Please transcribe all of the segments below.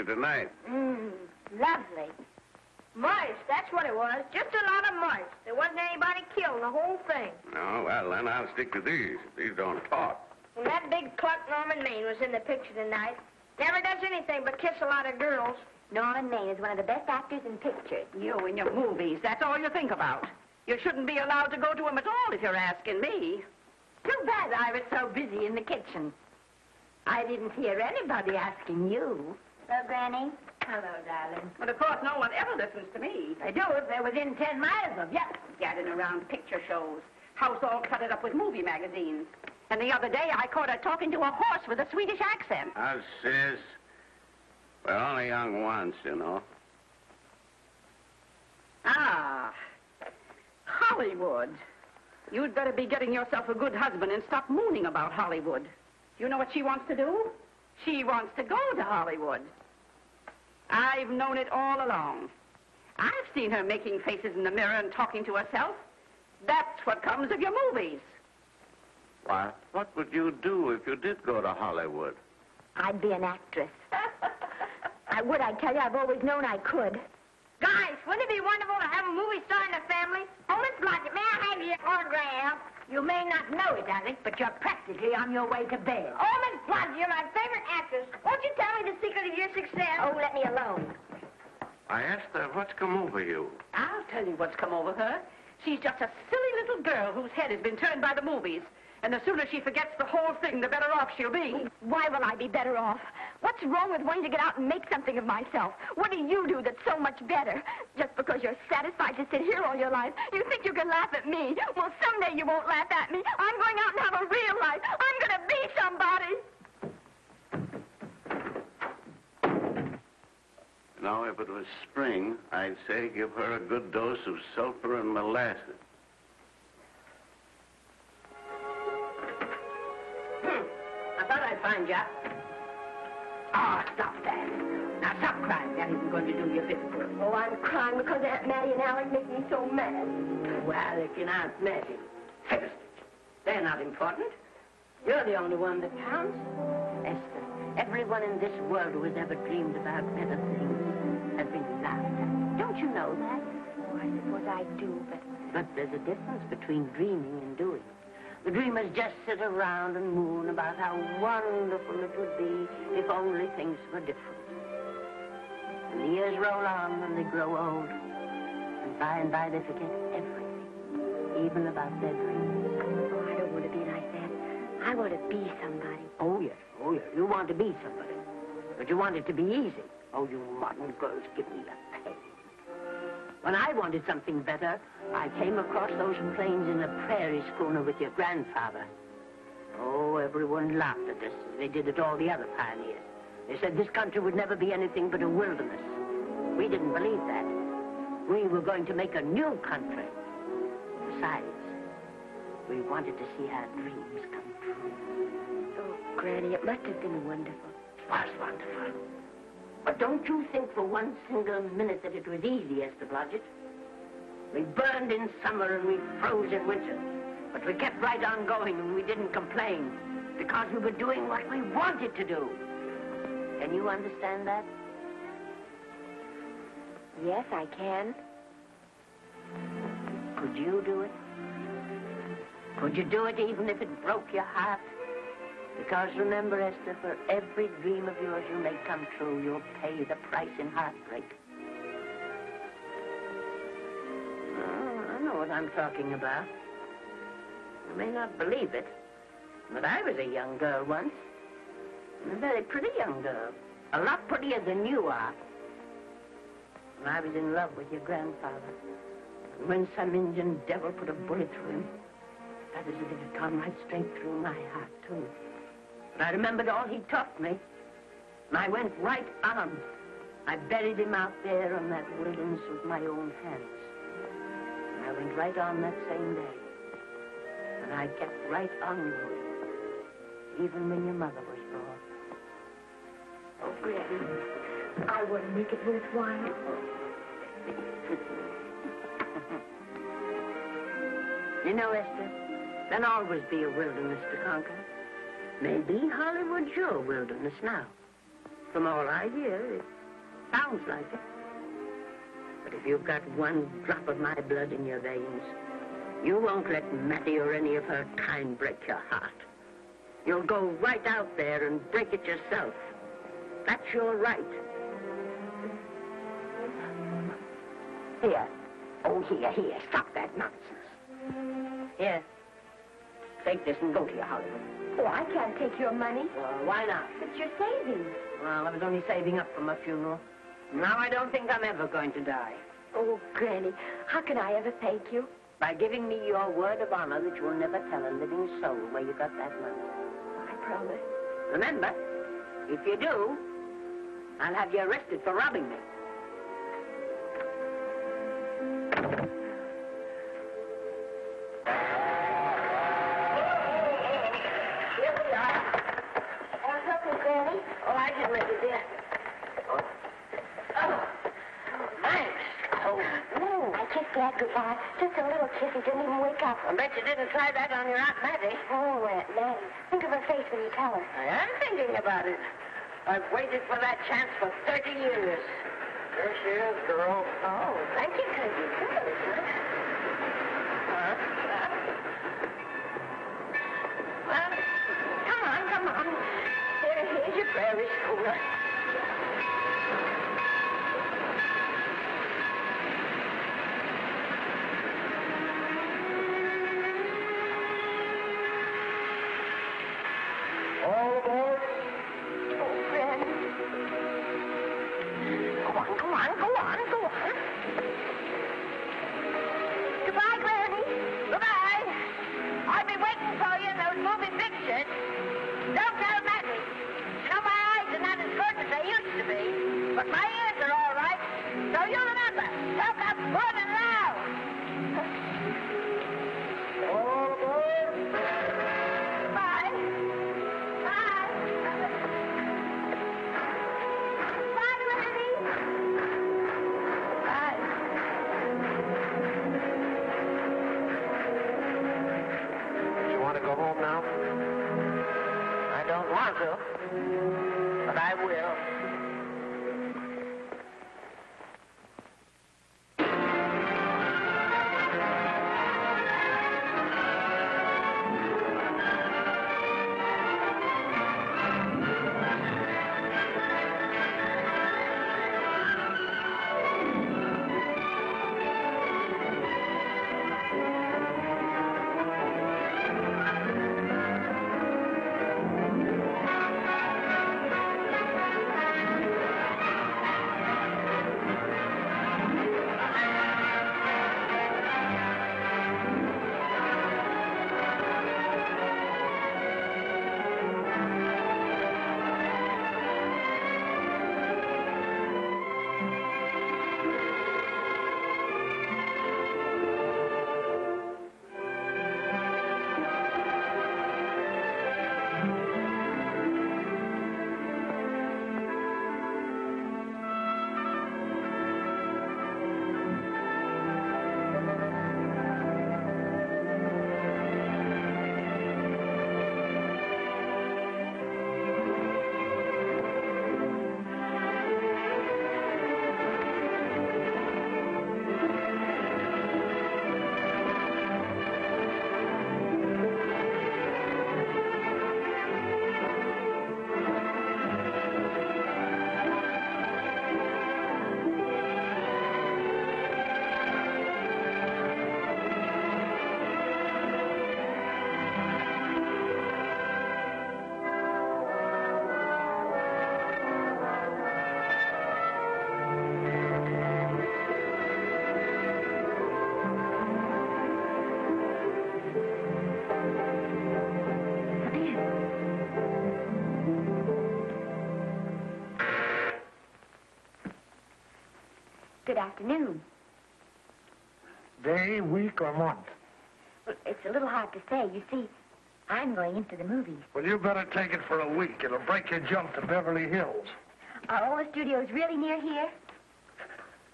moving picture tonight? Mmm, lovely. Mice, that's what it was. Just a lot of mice. There wasn't anybody killed the whole thing. No, well, then I'll stick to these. These don't talk. And that big Clark Norman Maine was in the picture tonight. Never does anything but kiss a lot of girls. Norman Maine is one of the best actors in pictures. You and your movies, that's all you think about. You shouldn't be allowed to go to them at all if you're asking me. Too bad I was so busy in the kitchen. I didn't hear anybody asking you. Hello, Granny. Hello, darling. But of course, no one ever listens to me. They do if they're within ten miles of you. Gadding around picture shows. House all cluttered up with movie magazines. And the other day, I caught her talking to a horse with a Swedish accent. Now, sis, we're only young once, you know. Ah, Hollywood. You'd better be getting yourself a good husband and stop mooning about Hollywood. You know what she wants to do? She wants to go to Hollywood. I've known it all along. I've seen her making faces in the mirror and talking to herself. That's what comes of your movies. Why, what would you do if you did go to Hollywood? I'd be an actress. I would, I tell you. I've always known I could. Guys, wouldn't it be wonderful to have a movie star in the family? Oh, Miss Blodgett, may I have your autograph? You may not know it, Alec, but you're practically on your way to bed. Oh, Miss Blodgett, you're my favorite actress. Won't you tell me the secret of your success? Oh, let me alone. I asked her what's come over you. I'll tell you what's come over her. She's just a silly little girl whose head has been turned by the movies. And the sooner she forgets the whole thing, the better off she'll be. Why will I be better off? What's wrong with wanting to get out and make something of myself? What do you do that's so much better? Just because you're satisfied to sit here all your life, you think you can laugh at me. Well, someday you won't laugh at me. I'm going out and have a real life. I'm going to be somebody. Now, if it was spring, I'd say give her a good dose of sulfur and molasses. Find you. Oh, stop that. Now, stop crying. That isn't going to do you a bit of good. Oh, I'm crying because Aunt Mattie and Alec make me so mad. Well, if you're not Mattie, Fiddlesticks. They're not important. You're the only one that counts. Esther, everyone in this world who has ever dreamed about better things has been laughed at. Don't you know that? Oh, I suppose I do, but But there's a difference between dreaming and doing. The dreamers just sit around and moon about how wonderful it would be if only things were different. And the years roll on and they grow old. And by and by they forget everything, even about their dreams. oh, I don't want to be like that. I want to be somebody. Oh, yes, oh, yes. You want to be somebody. But you want it to be easy. Oh, you modern girls, give me pain. When I wanted something better, I came across those plains in a prairie schooner with your grandfather. Oh, everyone laughed at us. as They did at all the other pioneers. They said this country would never be anything but a wilderness. We didn't believe that. We were going to make a new country. Besides, we wanted to see our dreams come true. Oh, Granny, it must have been wonderful. It was wonderful. But don't you think for one single minute that it was easy, Esther Blodgett? We burned in summer and we froze in winter. But we kept right on going and we didn't complain because we were doing what we wanted to do. Can you understand that? Yes, I can. Could you do it? Could you do it even if it broke your heart? Because remember, Esther, for every dream of yours you make come true, you'll pay the price in heartbreak. Oh, I know what I'm talking about. You may not believe it, but I was a young girl once. A very pretty young girl. A lot prettier than you are. And I was in love with your grandfather. And when some Indian devil put a bullet through him, that if it had gone right straight through my heart, too. I remembered all he taught me. And I went right on. I buried him out there on that wilderness with my own hands. And I went right on that same day. And I kept right on going, even when your mother was born. Oh, Granny, I to make it worthwhile. You know, Esther, there'll always be a wilderness to conquer. Maybe Hollywood's your wilderness now. From all I hear, it sounds like it. But if you've got one drop of my blood in your veins, you won't let Mattie or any of her kind break your heart. You'll go right out there and break it yourself. That's your right. Here. Oh, here, here. Stop that nonsense. Here. Take this and go to your Hollywood. Oh, I can't take your money. Well, why not? It's your savings. Well, I was only saving up for my funeral. Now I don't think I'm ever going to die. Oh, Granny, how can I ever thank you? By giving me your word of honor that you'll never tell a living soul where you got that money. I promise. Remember, if you do, I'll have you arrested for robbing me. Just a little kiss. He didn't even wake up. I bet you didn't try that on your Aunt Mattie. Oh, Aunt Mattie. Think of her face when you tell her. I am thinking about it. I've waited for that chance for 30 years. There she is, girl. Oh, thank you, cousin. Huh? Well, come on, come on. Here, here's your prairie schooner. Afternoon. Day, week, or month? Well, it's a little hard to say. You see, I'm going into the movies. Well, you better take it for a week. It'll break your jump to Beverly Hills. Are all the studios really near here?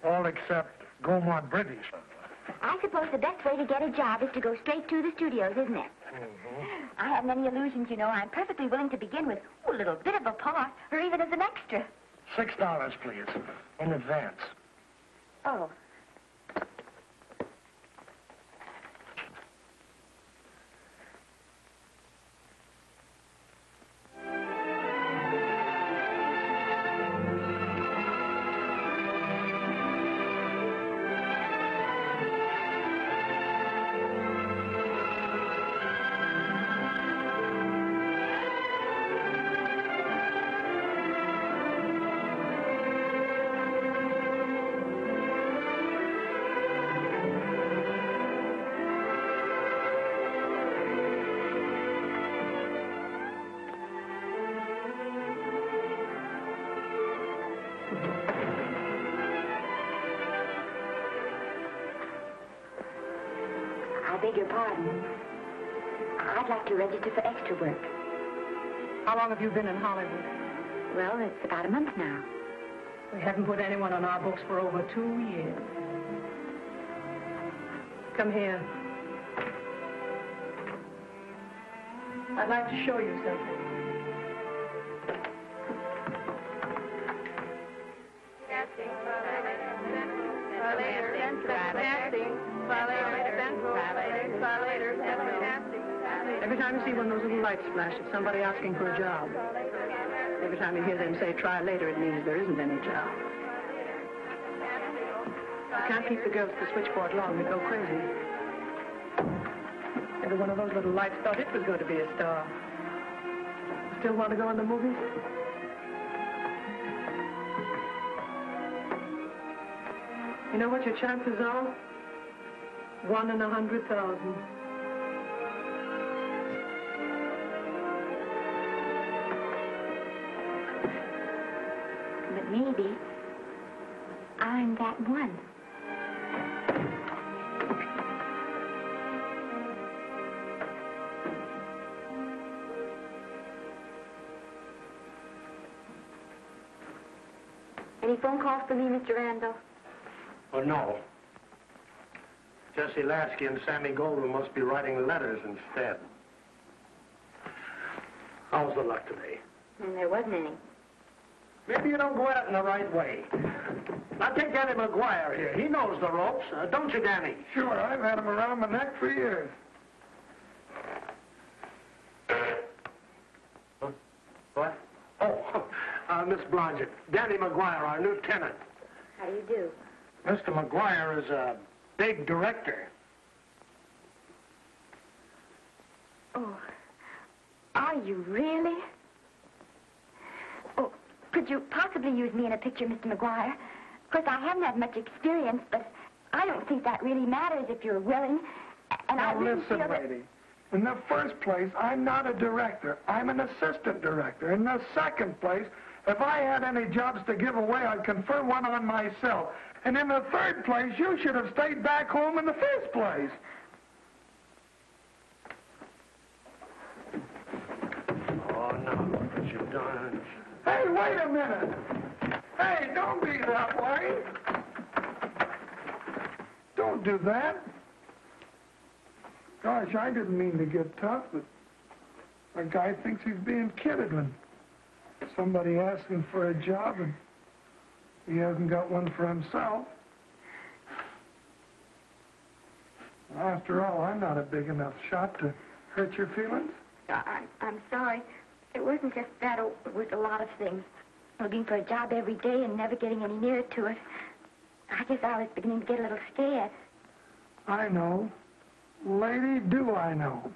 All except Gaumont British. I suppose the best way to get a job is to go straight to the studios, isn't it? Mm-hmm. I haven't any illusions, you know. I'm perfectly willing to begin with a little bit of a part, or even as an extra. Six dollars, please, in advance. Oh. Long have you been in Hollywood? Well, it's about a month now. We haven't put anyone on our books for over two years. Come here. I'd like to show you something. Every time you see one of those little lights flash, it's somebody asking for a job. Every time you hear them say try later, it means there isn't any job. You can't keep the girls at the switchboard long. They go crazy. Every one of those little lights thought it was going to be a star. Still want to go in the movies? You know what your chances are? One in a hundred thousand. Maybe I'm that one. Any phone calls for me, Mr. Randall? Oh, no. Jesse Lasky and Sammy Goldwyn must be writing letters instead. How's the luck today? And there wasn't any. Maybe you don't go at it in the right way. Now take Danny McGuire here. He knows the ropes, uh, don't you, Danny? Sure, I've had him around my neck for years. What? Oh, uh, Miss Blodgett. Danny McGuire, our new tenant. How do you do? Mr. McGuire is a big director. Oh, are you really? Could you possibly use me in a picture, Mr. McGuire? Of course, I haven't had much experience, but I don't think that really matters if you're willing. And I Now really listen, feel that... lady. In the first place, I'm not a director. I'm an assistant director. In the second place, if I had any jobs to give away, I'd confer one on myself. And in the third place, you should have stayed back home in the first place. Oh, now look what you've done. Hey, wait a minute. Hey, don't be that way. Don't do that. Gosh, I didn't mean to get tough, but a guy thinks he's being kidded when somebody asks him for a job and he hasn't got one for himself. After all, I'm not a big enough shot to hurt your feelings. I, I'm sorry. It wasn't just that. It was a lot of things. Looking for a job every day and never getting any nearer to it. I guess I was beginning to get a little scared. I know. Lady, do I know.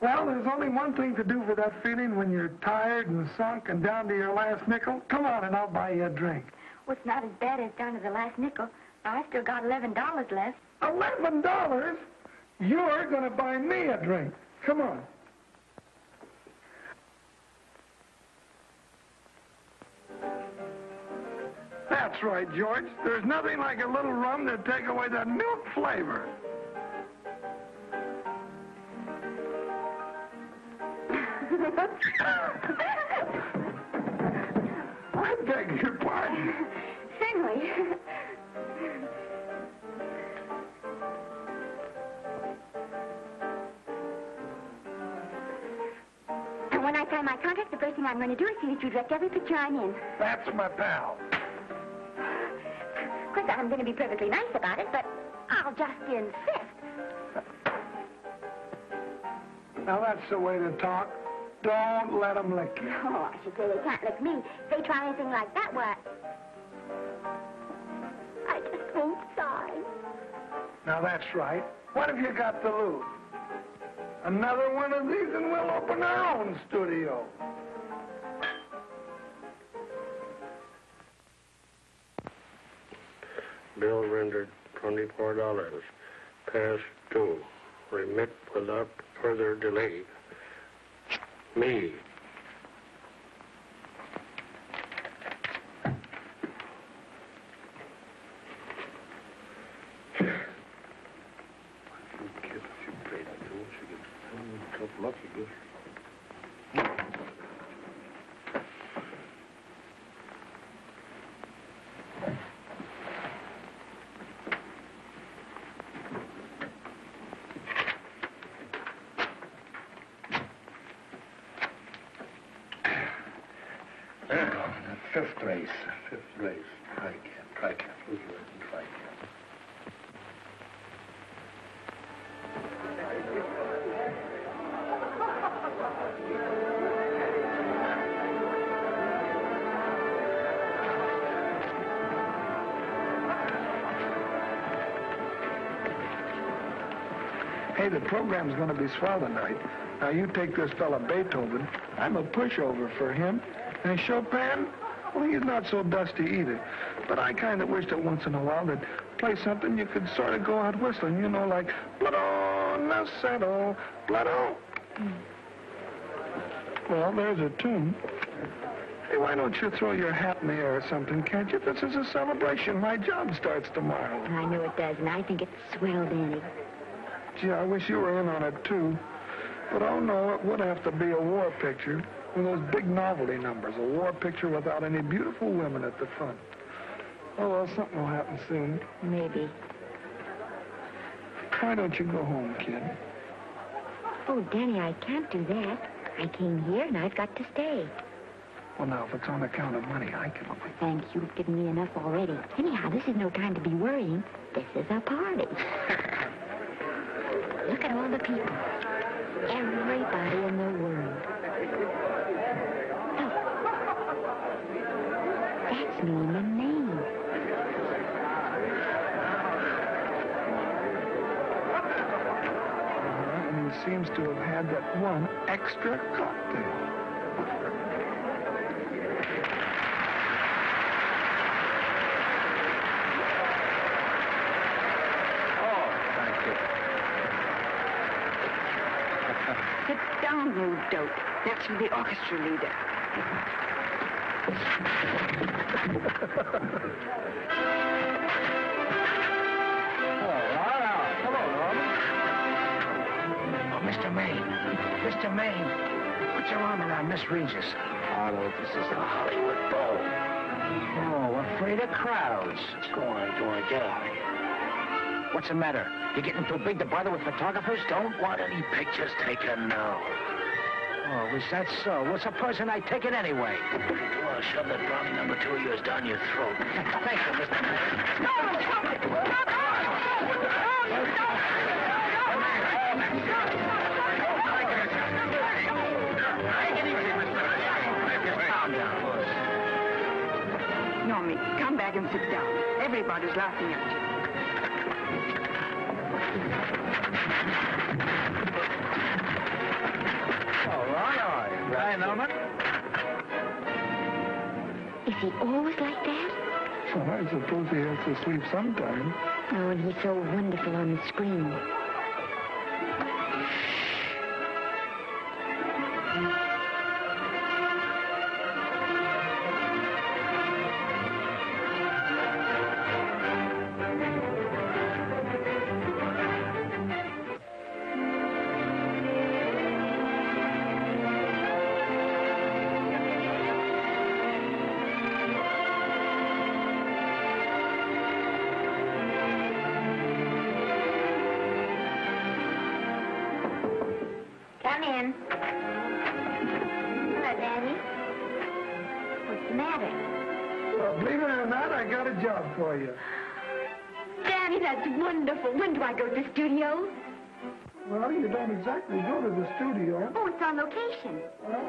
Well, there's only one thing to do for that feeling when you're tired and sunk and down to your last nickel. Come on and I'll buy you a drink. Well, it's not as bad as down to the last nickel. I still got $11 left. Eleven dollars? You're gonna buy me a drink. Come on. That's right, George. There's nothing like a little rum to take away that milk flavor. I beg your pardon. Certainly. Thing I'm going to do is see that you direct every picture I'm in. That's my pal. Of course, I'm going to be perfectly nice about it, but I'll just insist. Now that's the way to talk. Don't let 'em lick you. Oh, I should say they can't lick me. If they try anything like that, what? I just won't sign. Now that's right. What have you got to lose? Another one of these and we'll open our own studio. Bill rendered twenty-four dollars. Past due. Remit without further delay. Me. Hey, the program's going to be swell tonight. Now, you take this fella Beethoven. I'm a pushover for him. And Chopin, well, he's not so dusty either. But I kind of wish that once in a while they'd play something you could sort of go out whistling, you know, like Blood on the saddle, blood on. Well, there's a tune. Hey, why don't you throw your hat in the air or something, can't you? This is a celebration. My job starts tomorrow. I know it does, and I think it's swell, Danny. Gee, I wish you were in on it, too. But oh no, it would have to be a war picture. One of those big novelty numbers. A war picture without any beautiful women at the front. Oh, well, something will happen soon. Maybe. Why don't you go home, kid? Oh, Danny, I can't do that. I came here, and I've got to stay. Well, now, if it's on account of money, I can... Thanks, you've given me enough already. Anyhow, this is no time to be worrying. This is a party. Look at all the people. Everybody in the world. Look. That's my name. Uh, and he seems to have had that one extra cocktail. Oh, thank you. Sit down, you dope. That's from the orchestra leader. Oh, all right. Hello, Norman. Oh, Mr. Maine. Mr. Maine. Put your arm around Miss Regis. Arnold, this is a Hollywood Bowl. Oh, afraid of crowds. Go on, go on, get out of here. What's the matter? You're getting too big to bother with photographers? Don't want any pictures taken now. Oh, is that so? What's a person I take it anyway. Well, shove that brownie number two of yours down your throat. Thank you, Mr. Maine. Normie, come back and sit down. Everybody's laughing at you. Right. Hi, Is he always like that? Well, I suppose he has to sleep sometime. Oh, and he's so wonderful on the screen.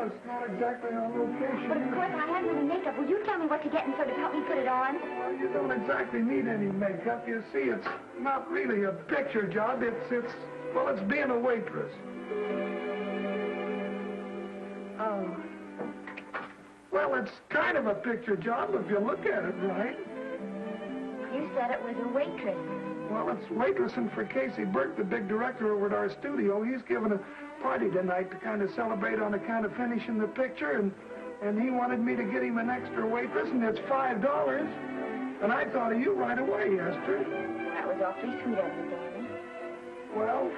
It's not exactly on location. But of course, I haven't any makeup. Will you tell me what to get and sort of help me put it on? Well, you don't exactly need any makeup. You see, it's not really a picture job. It's, it's, well, it's being a waitress. Oh. Well, it's kind of a picture job if you look at it right. You said it was a waitress. Well, it's waitressing for Casey Burke, the big director over at our studio. He's giving a party tonight to kind of celebrate on account of finishing the picture, and and he wanted me to get him an extra waitress, and it's five dollars. And I thought of you right away, Esther. That was awfully sweet of you, Danny. Well,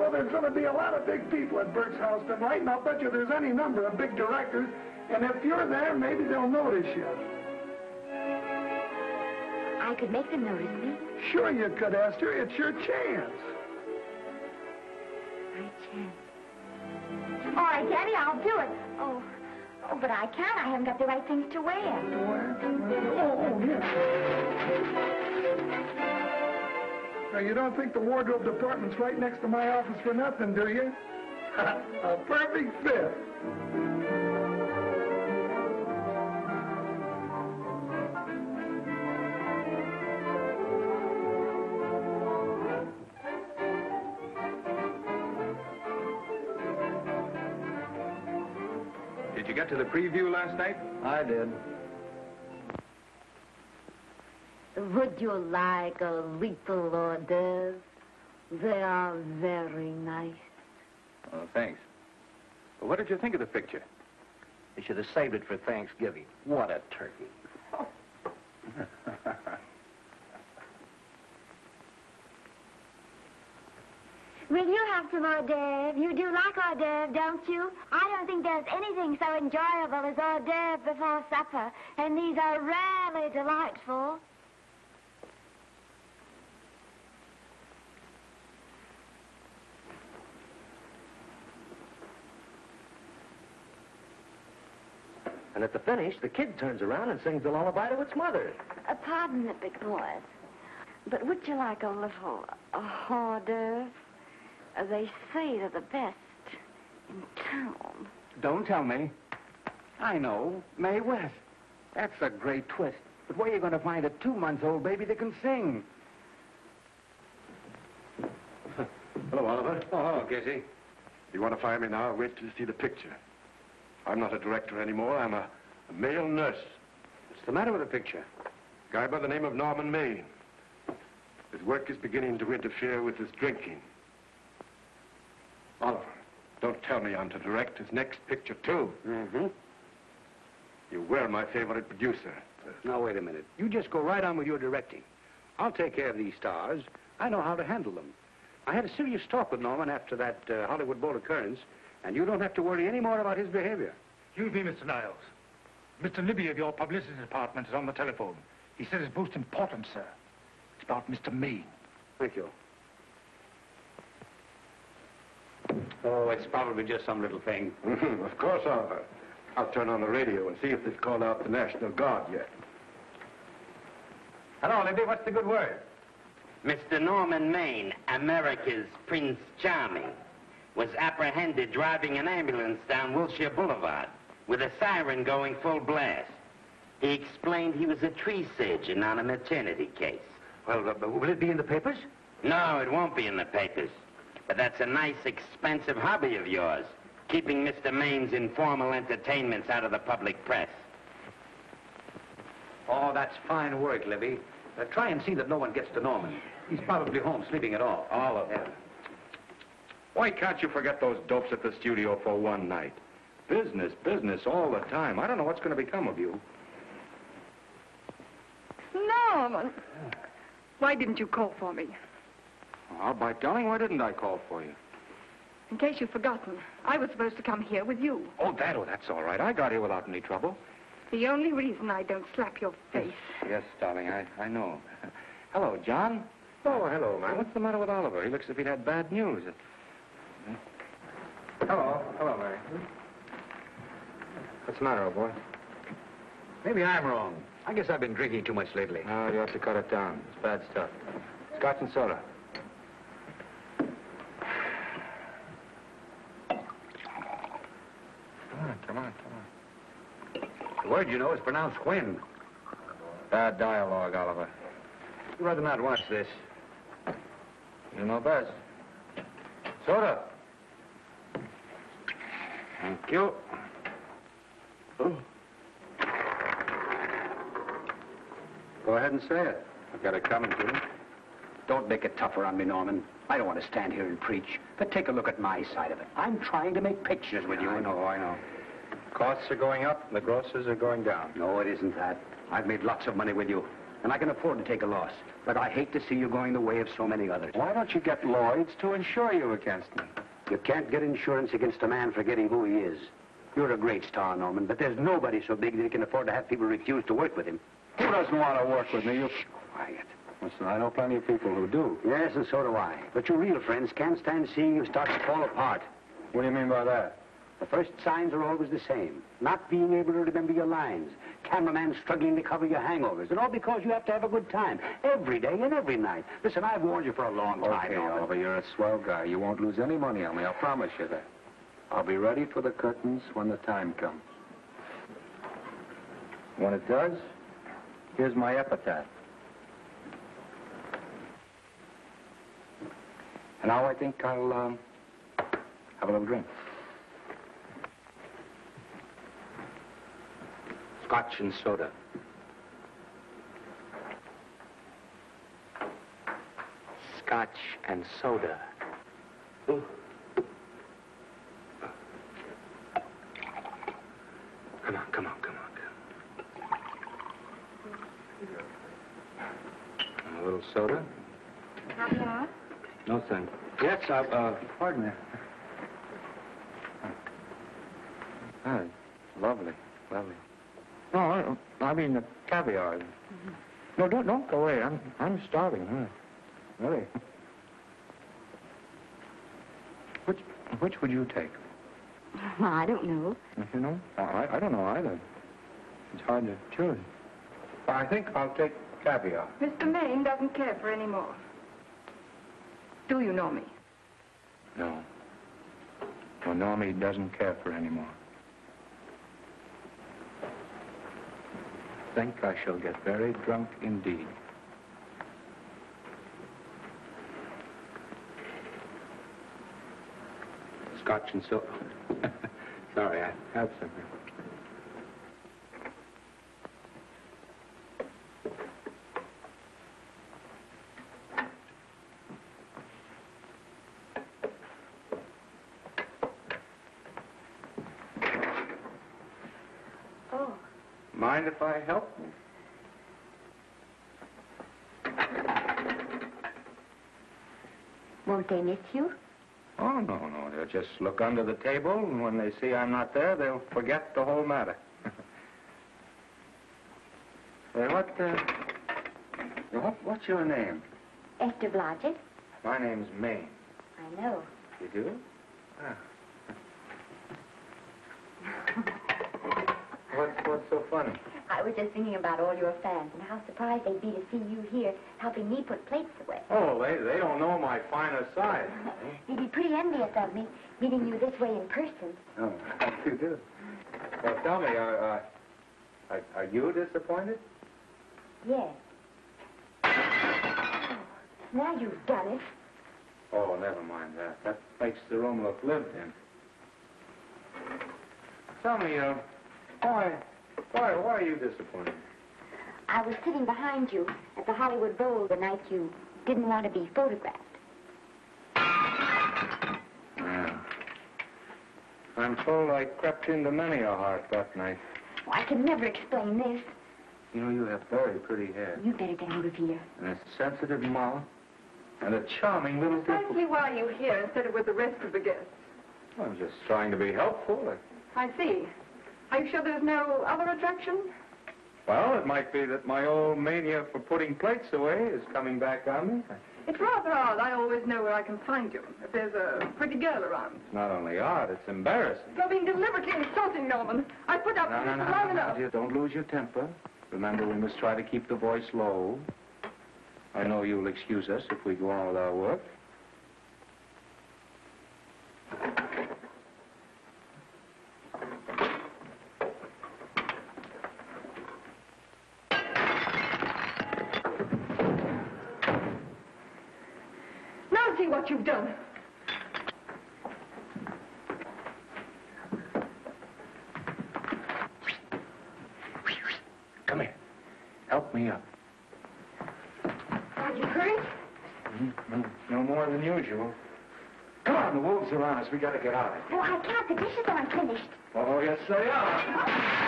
well, there's going to be a lot of big people at Burke's house tonight, and I'll bet you there's any number of big directors. And if you're there, maybe they'll notice you. I could make them notice me. Sure you could, Esther. It's your chance. My chance. All right, Danny, I'll do it. Oh, oh, but I can't. I haven't got the right things to wear. Oh, oh, yeah. Now, you don't think the wardrobe department's right next to my office for nothing, do you? a perfect fit. To the preview last night? I did. Would you like a little hors d'oeuvre? They are very nice. Oh, thanks. Well, what did you think of the picture? You should have saved it for Thanksgiving. What a turkey. Will you have some hors d'oeuvre? You do like hors d'oeuvre, don't you? I don't think there's anything so enjoyable as hors d'oeuvre before supper, and these are rarely delightful. And at the finish, the kid turns around and sings the lullaby to its mother. Uh, pardon the big boys, but would you like a little hors d'oeuvre? Uh, they say they're the best in town. Don't tell me. I know. Mae West. That's a great twist. But where are you going to find a two-month-old baby that can sing? Hello, Oliver. Oh, hello, Casey. You want to fire me now? Wait till you see the picture. I'm not a director anymore. I'm a, a male nurse. What's the matter with the picture? A Guy by the name of Norman Maine. His work is beginning to interfere with his drinking. Oliver, don't tell me I'm to direct his next picture, too. Mm-hmm. You were my favorite producer. Now, wait a minute. You just go right on with your directing. I'll take care of these stars. I know how to handle them. I had a serious talk with Norman after that uh, Hollywood Bowl occurrence, and you don't have to worry any more about his behavior. Excuse me, Mr. Niles. Mr. Libby of your publicity department is on the telephone. He says it's most important, sir. It's about Mr. Maine. Thank you. Oh, it's probably just some little thing. of course, Oliver. I'll turn on the radio and see if they've called out the National Guard yet. Hello, Libby. What's the good word? Mr. Norman Maine, America's Prince Charming, was apprehended driving an ambulance down Wilshire Boulevard with a siren going full blast. He explained he was a tree surgeon on a maternity case. Well, uh, will it be in the papers? No, it won't be in the papers. But that's a nice, expensive hobby of yours, keeping Mr. Maine's informal entertainments out of the public press. Oh, that's fine work, Libby. Uh, try and see that no one gets to Norman. He's probably home sleeping it off. All of them. Why can't you forget those dopes at the studio for one night? Business, business all the time. I don't know what's going to become of you. Norman. Why didn't you call for me? Oh, by darling, why didn't I call for you? In case you've forgotten, I was supposed to come here with you. Oh, that, oh, that's all right. I got here without any trouble. The only reason I don't slap your face. Yes, darling, I, I know. hello, John. Oh, hello, man. What's the matter with Oliver? He looks as if he'd had bad news. Hello. Hello, Mary. What's the matter, old boy? Maybe I'm wrong. I guess I've been drinking too much lately. Oh, you have to cut it down. It's bad stuff. Scotch and soda. Come on, come on. The word, you know, is pronounced when. Bad dialogue, Oliver. I'd rather not watch this. You know best. Soda. Thank you. Oh. Go ahead and say it. I've got it coming to you. Don't make it tougher on me, Norman. I don't want to stand here and preach, but take a look at my side of it. I'm trying to make pictures with you. I know, I know. Costs are going up, and the grosses are going down. No, it isn't that. I've made lots of money with you, and I can afford to take a loss. But I hate to see you going the way of so many others. Why don't you get Lloyd's to insure you against me? You can't get insurance against a man forgetting who he is. You're a great star, Norman, but there's nobody so big that he can afford to have people refuse to work with him. Who doesn't want to work with me? You... Quiet. Listen, I know plenty of people who do. Yes, and so do I. But your real friends can't stand seeing you start to fall apart. What do you mean by that? The first signs are always the same. Not being able to remember your lines. Cameraman struggling to cover your hangovers. And all because you have to have a good time. Every day and every night. Listen, I've warned you for a long time, Okay, Norman. Oliver, you're a swell guy. You won't lose any money on me, I promise you that. I'll be ready for the curtains when the time comes. When it does, here's my epitaph. And now I think I'll, um, have a little drink. Scotch and soda. Scotch and soda. Come on, come on, come on. And a little soda? Caviar? No, thank Yes, I, uh, pardon me. Ah, lovely, lovely. No, I, I mean the caviar. No, don't, don't go away. I'm, I'm starving, huh? Really. Which, which would you take? Well, I don't know. You know, I, I don't know either. It's hard to choose. I think I'll take caviar. Mr. Maine doesn't care for any more. Do you know me? No. No, Normie doesn't care for any more. I think I shall get very drunk indeed. Scotch and soda. Sorry, I have something. Oh. Mind if I help? you? Won't they miss you? Oh, no, no. They'll just look under the table, and when they see I'm not there, they'll forget the whole matter. Hey, what, uh, what, what's your name? Esther Blodgett? My name's Maine. I know. You do? Ah. What's, what's so funny? I was just thinking about all your fans and how surprised they'd be to see you here helping me put plates away. Oh, they, they don't know my finer side. They'd be pretty envious of me, meeting you this way in person. Oh, you do. Well, tell me, are, uh, are, are you disappointed? Yes. Oh, now you've done it. Oh, never mind that. That makes the room look lived in. Tell me, uh, why, why, why are you disappointed? I was sitting behind you at the Hollywood Bowl the night you didn't want to be photographed. Yeah. I'm told I crept into many a heart that night. Oh, I can never explain this. You know, you have very pretty hair, You better get out of here. and a sensitive mouth, and a charming little dimple. Precisely why are you here instead of with the rest of the guests. I'm just trying to be helpful. I see. Are you sure there's no other attraction? Well, it might be that my old mania for putting plates away is coming back on me. It's rather odd. I always know where I can find you if there's a pretty girl around. It's not only odd, it's embarrassing. You're being deliberately insulting, Norman. I put up No, with no, no, no, long no, enough. dear, don't lose your temper. Remember, we must try to keep the voice low. I know you'll excuse us if we go on with our work. Now see what you've done. Come here. Help me up. Are you hurt? No, no more than usual. Come on, the wolves are. We gotta get out of here. Oh, I can't. The dishes aren't finished. Oh, yes, they are.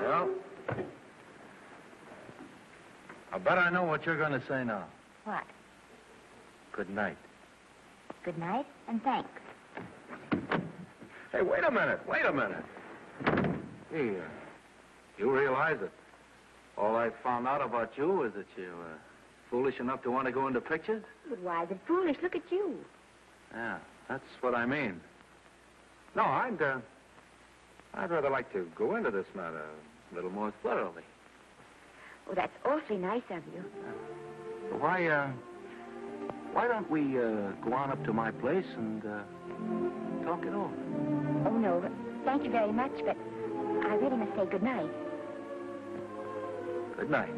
Well, I bet I know what you're going to say now. What? Good night. Good night and thanks. Hey, wait a minute. Wait a minute. Hey, uh, you realize that all I found out about you is that you're uh, foolish enough to want to go into pictures? But why is it foolish? Look at you. Yeah, that's what I mean. No, I'd, uh, I'd rather like to go into this matter a little more thoroughly. Oh, that's awfully nice of you. Why, uh, why don't we, uh, go on up to my place and, uh, talk it over? Oh, no. Thank you very much, but I really must say good night. Good night.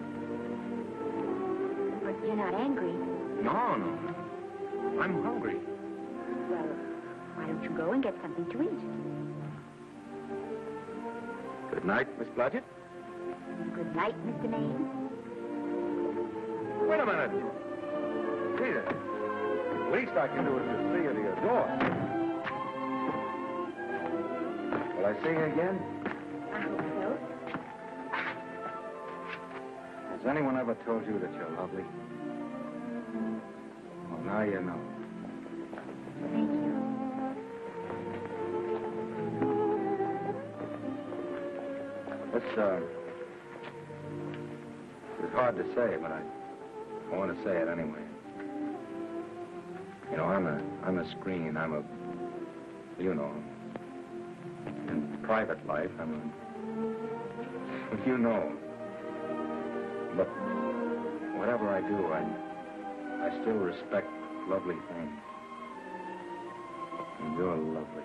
But you're not angry. No, no. I'm hungry. Well, why don't you go and get something to eat? Good night, Miss Blodgett. Good night, Mr. Maine. Wait a minute. Peter, the least I can do is to see you to your door. Will I see you again? Anyone ever told you that you're lovely? Well, now you know. Thank you. It's, uh... It's hard to say, but I, I want to say it anyway. You know, I'm a, I'm a screen. I'm a, you know, in private life, I'm a, you know. But whatever I do, I, I still respect lovely things. And you're lovely.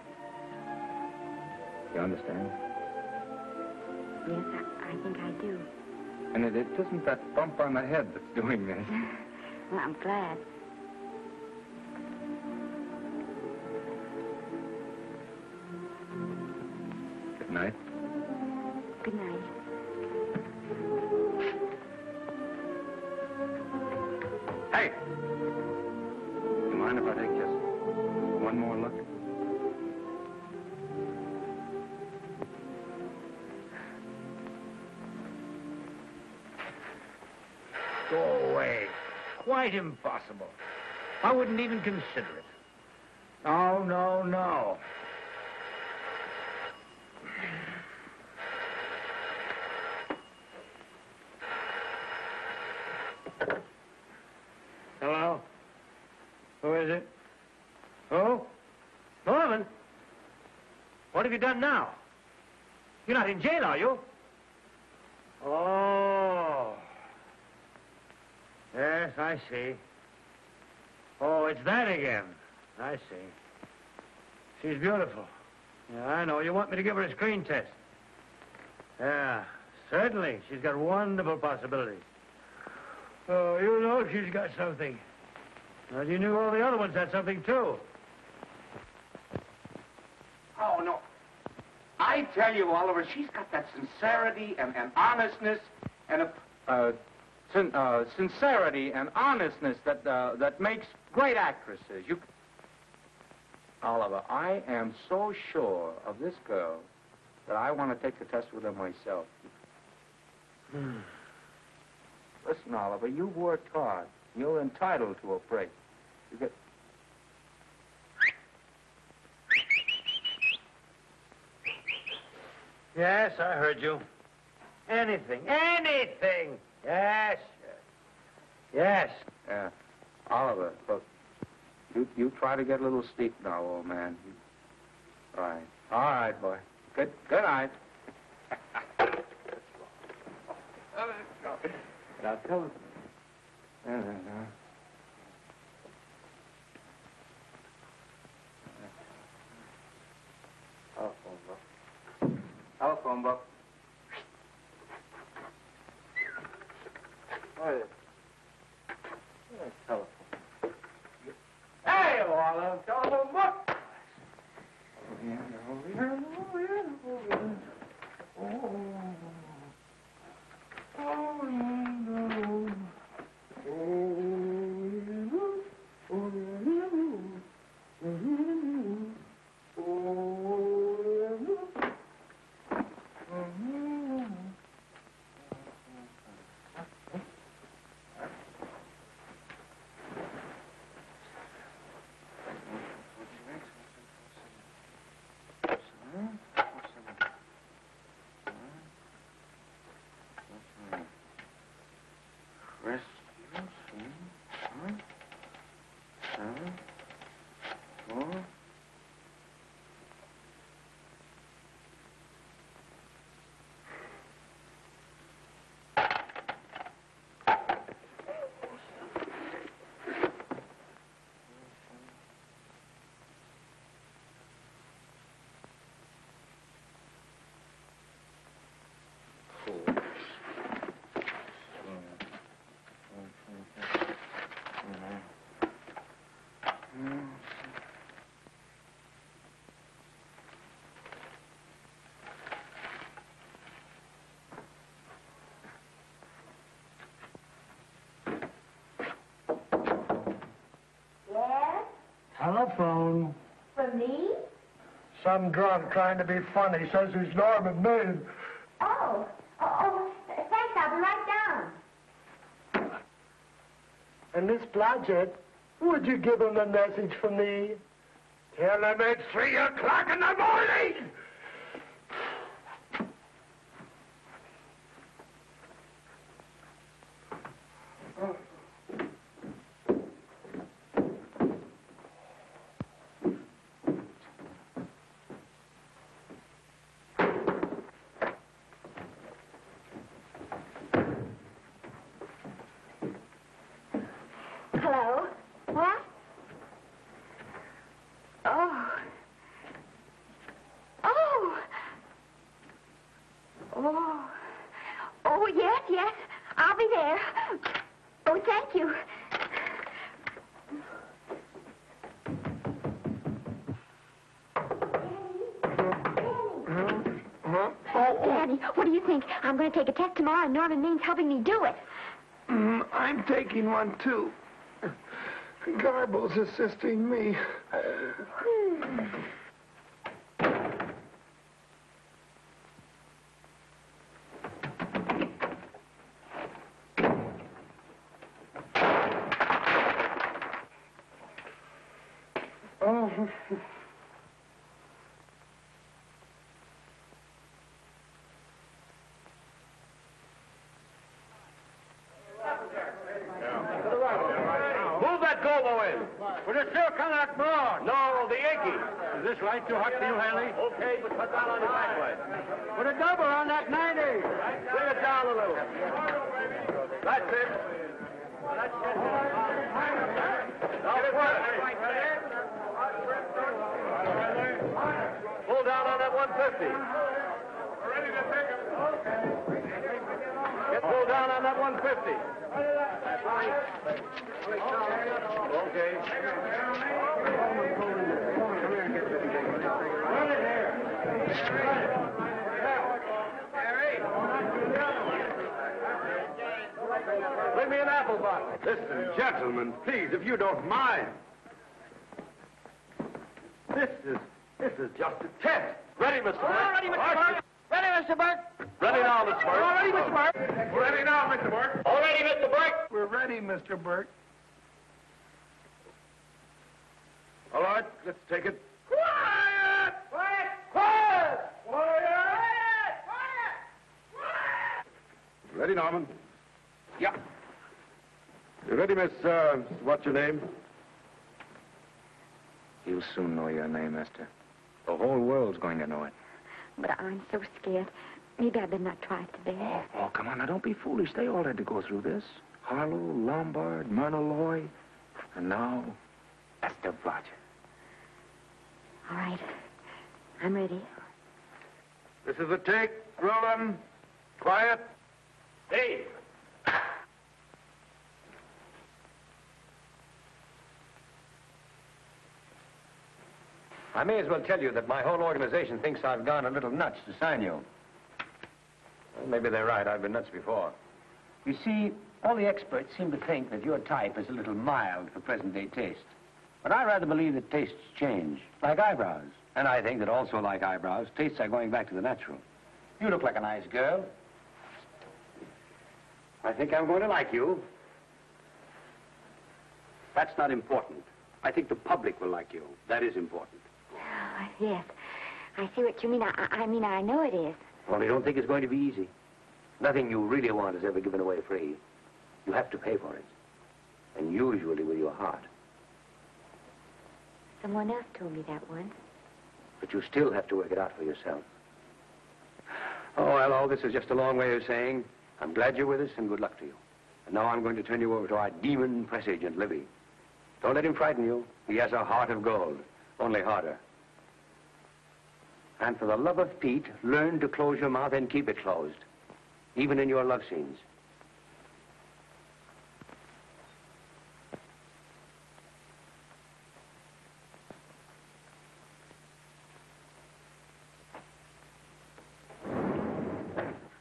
You understand? Yes, I, I think I do. And it, it isn't that bump on the head that's doing this. Well, I'm glad. Good night. Quite impossible. I wouldn't even consider it. No, no, no. Hello? Who is it? Who? Norman? What have you done now? You're not in jail, are you? Oh. Yes, I see. Oh, it's that again. I see. She's beautiful. Yeah, I know. You want me to give her a screen test? Yeah, certainly. She's got wonderful possibilities. Oh, you know she's got something. Well, you knew all the other ones had something, too. Oh, no. I tell you, Oliver, she's got that sincerity and, and honestness and a... Uh, sin- uh, sincerity and honestness that, uh, that makes great actresses. You... Oliver, I am so sure of this girl that I want to take the test with her myself. Listen, Oliver, you've worked hard. You're entitled to a break. You get... Yes, I heard you. Anything, anything. Yes, yes. Yeah. Oliver, look. You you try to get a little sleep now, old man. All right. All right, boy. Good good night. Now tell us. Uh-huh. Telephone book. Telephone book. Hey. Oh, Oh, yeah, oh, yeah, Yes? Telephone. For me? Some drunk trying to be funny says he's Norman Maine. Oh. Oh, oh, thanks. I'll be right down. And Miss Blodgett, would you give him a message for me? Tell him it's three o'clock in the morning! Hello? What? Oh. Oh. Oh. Oh, yes, yes. I'll be there. Oh, thank you. Huh? Oh. What do you think? I'm going to take a test tomorrow, and Norman Maine's helping me do it. Mm, I'm taking one, too. Garble's assisting me. Oh. Move that Gobo in. With a still contact more. No, the Yankee. Is this right too hot for you, Hanley? Okay, but cut down on the back way. Put a double on that 90. Bring it down a little. That's it. Now put. Pull down on that 150. Get pulled down on that 150. Okay. Bring me an apple box. Listen, gentlemen, please, if you don't mind. This is this is just a test. Ready, Mr. Oh, Burke? All ready, Mr. Burke. Ready, Mr. Burke. Ready now, Mr. Burke. All ready, Mr. Burke. Ready now, Mr. Burke. All ready, Mr. Burke. We're ready, Mr. Burke. All right, let's take it. Quiet! Quiet! Quiet! Quiet! Ready, Norman? Yeah. You ready, Miss, uh, what's your name? You'll soon know your name, Esther. The whole world's going to know it. But I'm so scared. Maybe I better not try it today. Oh, oh, come on, now don't be foolish. They all had to go through this. Harlow, Lombard, Myrna Loy, and now Esther Blodgett. All right. I'm ready. This is a take. Rolling. Quiet. Hey! I may as well tell you that my whole organization thinks I've gone a little nuts to sign you. Well, maybe they're right. I've been nuts before. You see, all the experts seem to think that your type is a little mild for present-day taste. But I rather believe that tastes change, like eyebrows. And I think that also like eyebrows, tastes are going back to the natural. You look like a nice girl. I think I'm going to like you. That's not important. I think the public will like you. That is important. Yes. I see what you mean. I, I I mean, I know it is. Only don't think it's going to be easy. Nothing you really want is ever given away free. You have to pay for it. And usually with your heart. Someone else told me that once. But you still have to work it out for yourself. Oh, well, all this is just a long way of saying, I'm glad you're with us and good luck to you. And now I'm going to turn you over to our demon press agent, Libby. Don't let him frighten you. He has a heart of gold, only harder. And for the love of Pete, learn to close your mouth and keep it closed, even in your love scenes.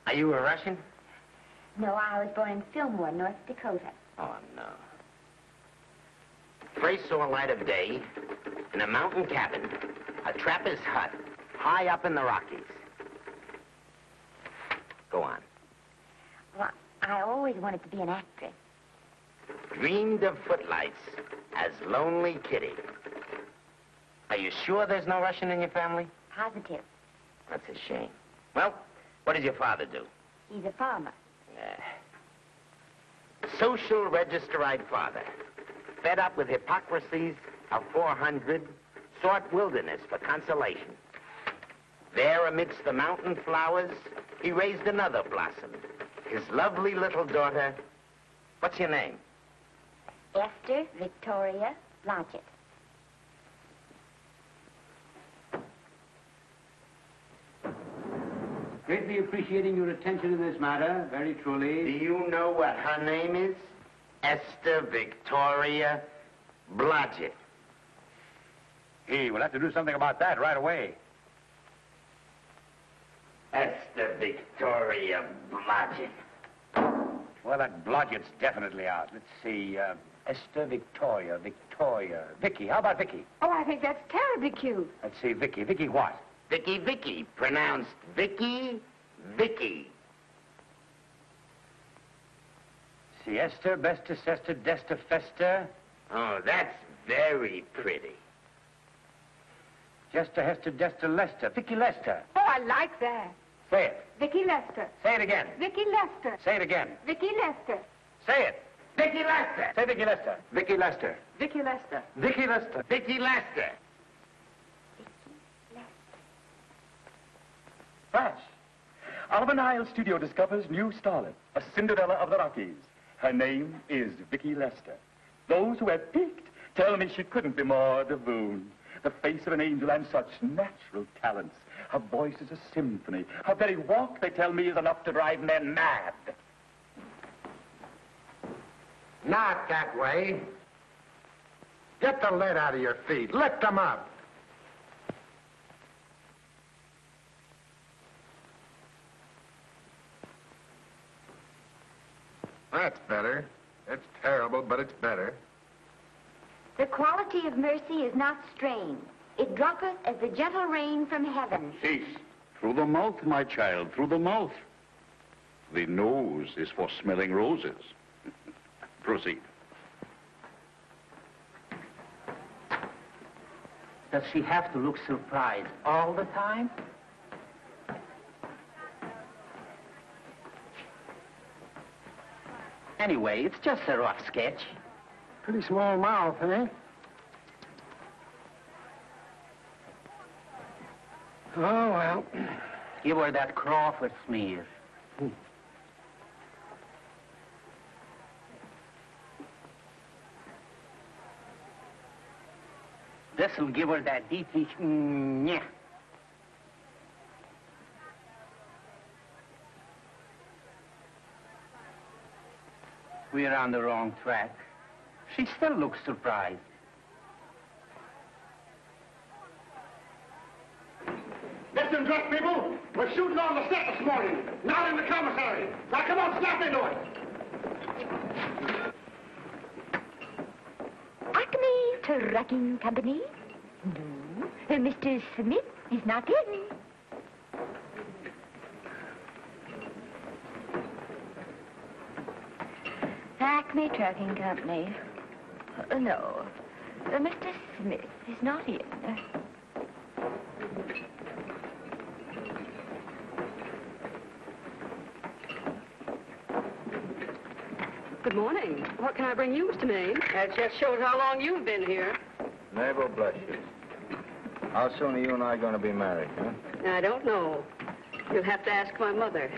Are you a Russian? No, I was born in Fillmore, North Dakota. Oh, no. Frey saw light of day in a mountain cabin, a trapper's hut, high up in the Rockies. Go on. Well, I always wanted to be an actress. Dreamed of footlights as Lonely Kitty. Are you sure there's no Russian in your family? Positive. That's a shame. Well, what does your father do? He's a farmer. Uh, social registerite father. Fed up with hypocrisies of 400, sought wilderness for consolation. There amidst the mountain flowers, he raised another blossom. His lovely little daughter. What's your name? Esther Victoria Blodgett. Greatly appreciating your attention in this matter, very truly. Do you know what her name is? Esther Victoria Blodgett. Hey, we'll have to do something about that right away. Esther Victoria Blodgett. Well, that Blodgett's definitely out. Let's see, uh, Esther Victoria, Victoria, Vicky. How about Vicky? Oh, I think that's terribly cute. Let's see, Vicky. Vicky what? Vicky Vicky, pronounced Vicky Vicky. Siesta, Esther, Besta, Sester, Desta, Festa. Oh, that's very pretty. Jester, Hester, Desta, Lester. Vicky Lester. Oh, I like that. Say it. Vicky Lester. Say it again. Vicky Lester. Say it again. Vicky Lester. Say it. Vicky Lester. Say Vicky Lester. Vicky Lester. Vicky Lester. Vicky Lester. Vicky Lester. Flash. Oliver Niles Studio discovers new starlet, a Cinderella of the Rockies. Her name is Vicky Lester. Those who have peeked tell me she couldn't be more divoon. The face of an angel and such natural talents. Her voice is a symphony. Her very walk, they tell me, is enough to drive men mad. Not that way. Get the lead out of your feet. Lift them up. That's better. It's terrible, but it's better. The quality of mercy is not strained. It droppeth as the gentle rain from heaven. Cease. Through the mouth, my child, through the mouth. The nose is for smelling roses. Proceed. Does she have to look surprised all the time? Anyway, it's just a rough sketch. Pretty small mouth, eh? Oh, well. Give her that Crawford smear. This'll give her that Dietrich. Yeah. We're on the wrong track. She still looks surprised. Listen, drunk people. We're shooting on the set this morning, not in the commissary. Now, come on, snap into it. Acme Trucking Company? No. Uh, Mr. Smith is not in. Acme Trucking Company. Uh, no. Uh, Mr. Smith is not in. Good morning. What can I bring you, Mr. Maine? That just shows how long you've been here. Mabel, bless you. How soon are you and I going to be married, huh? I don't know. You'll have to ask my mother.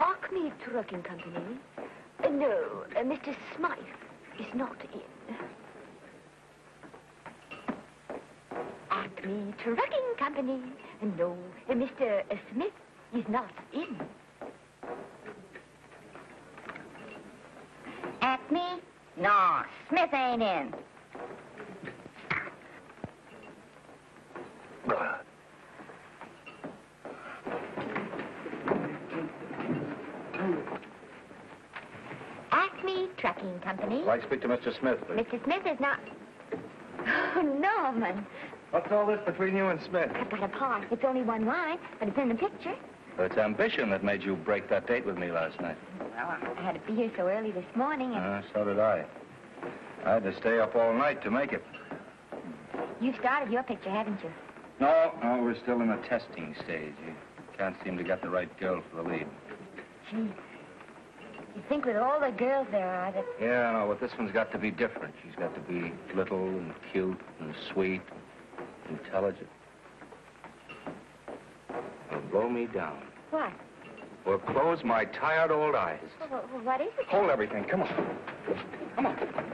Acme Trucking Company? Uh, no, uh, Mr. Smythe is not in. Acme Trucking Company? No, Mr. uh, Smith is not in. Acme? No, Smith ain't in. Acme Trucking Company? I'd like to speak to Mr. Smith, please. Mr. Smith is not... Oh, Norman. What's all this between you and Smith? I've got a part. It's only one line, but it's in the picture. It's ambition that made you break that date with me last night. Well, I had to be here so early this morning, and Uh, so did I. I had to stay up all night to make it. you started your picture, haven't you? No, no, we're still in the testing stage. You can't seem to get the right girl for the lead. Gee, you think with all the girls there are that... Yeah, no, but this one's got to be different. She's got to be little and cute and sweet, intelligent. It'll blow me down. What? Will close my tired old eyes. Well, well, what is it? Hold everything. Come on. Come on.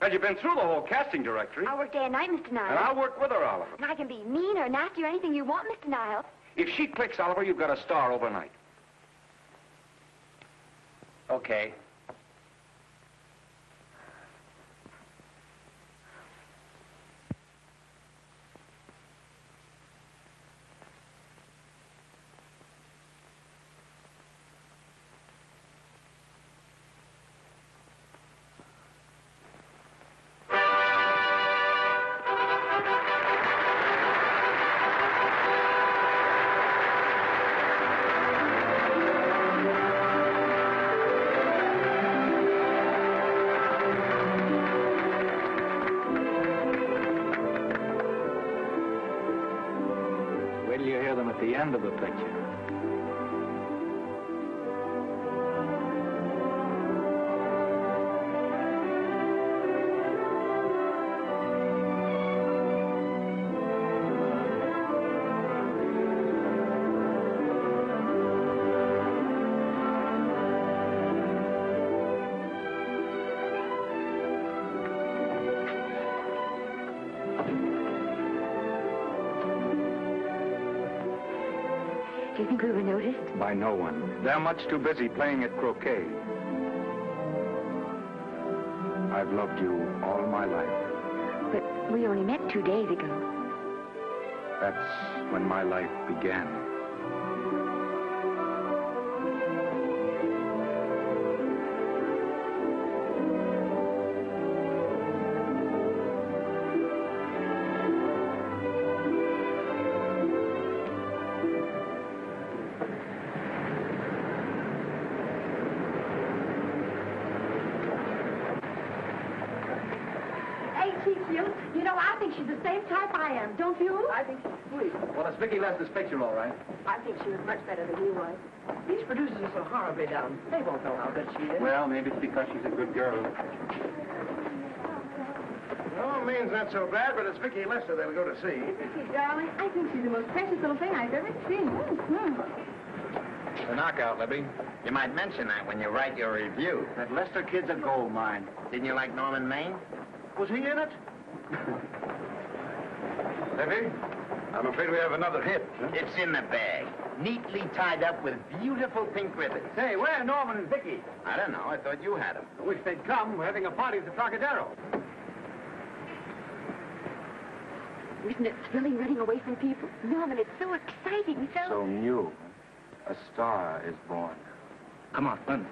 Well, you've been through the whole casting directory. I work day and night, Mr. Niles. And I'll work with her, Oliver. And I can be mean or nasty or anything you want, Mr. Niles. If she clicks, Oliver, you've got a star overnight. Okay. End of the picture. By no one. They're much too busy playing at croquet. I've loved you all my life. But we only met two days ago. That's when my life began. Picture, all right. I think she was much better than he was. These producers are so horribly down. They won't know how good she is. Well, maybe it's because she's a good girl. No, means not so bad, but it's Vicky Lester they'll go to see. Vicky, darling, I think she's the most precious little thing I've ever seen. Mm-hmm. The knockout, Libby. You might mention that when you write your review. That Lester kid's a gold mine. Didn't you like Norman Maine? Was he in it? Libby, I'm afraid we have another hit. It's in the bag, neatly tied up with beautiful pink ribbons. Say, where are Norman and Vicky? I don't know. I thought you had them. I wish they'd come. We're having a party at the Trocadero. Isn't it thrilling running away from people? Norman, it's so exciting, so... So new. A star is born. Come on, run.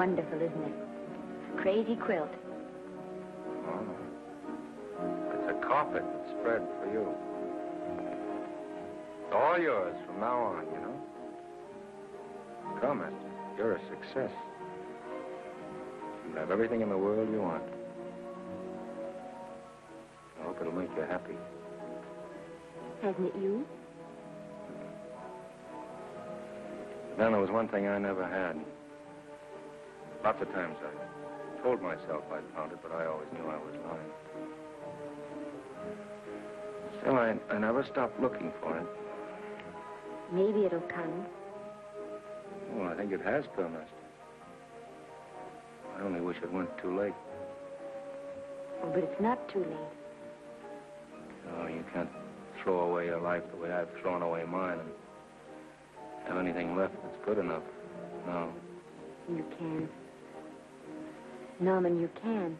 Wonderful, isn't it? Crazy quilt. Oh. It's a carpet that's spread for you. It's all yours from now on, you know. Come, Esther. You're a success. You have everything in the world you want. I hope it'll make you happy. Hasn't it you? Then there was one thing I never had. Lots of times I told myself I'd found it, but I always knew I was lying. Still, I, I never stopped looking for it. Maybe it'll come. Well, I think it has come, Esther. I only wish it went too late. Oh, but it's not too late. Oh, you can't throw away your life the way I've thrown away mine and have anything left that's good enough. No. You can. Norman, you can.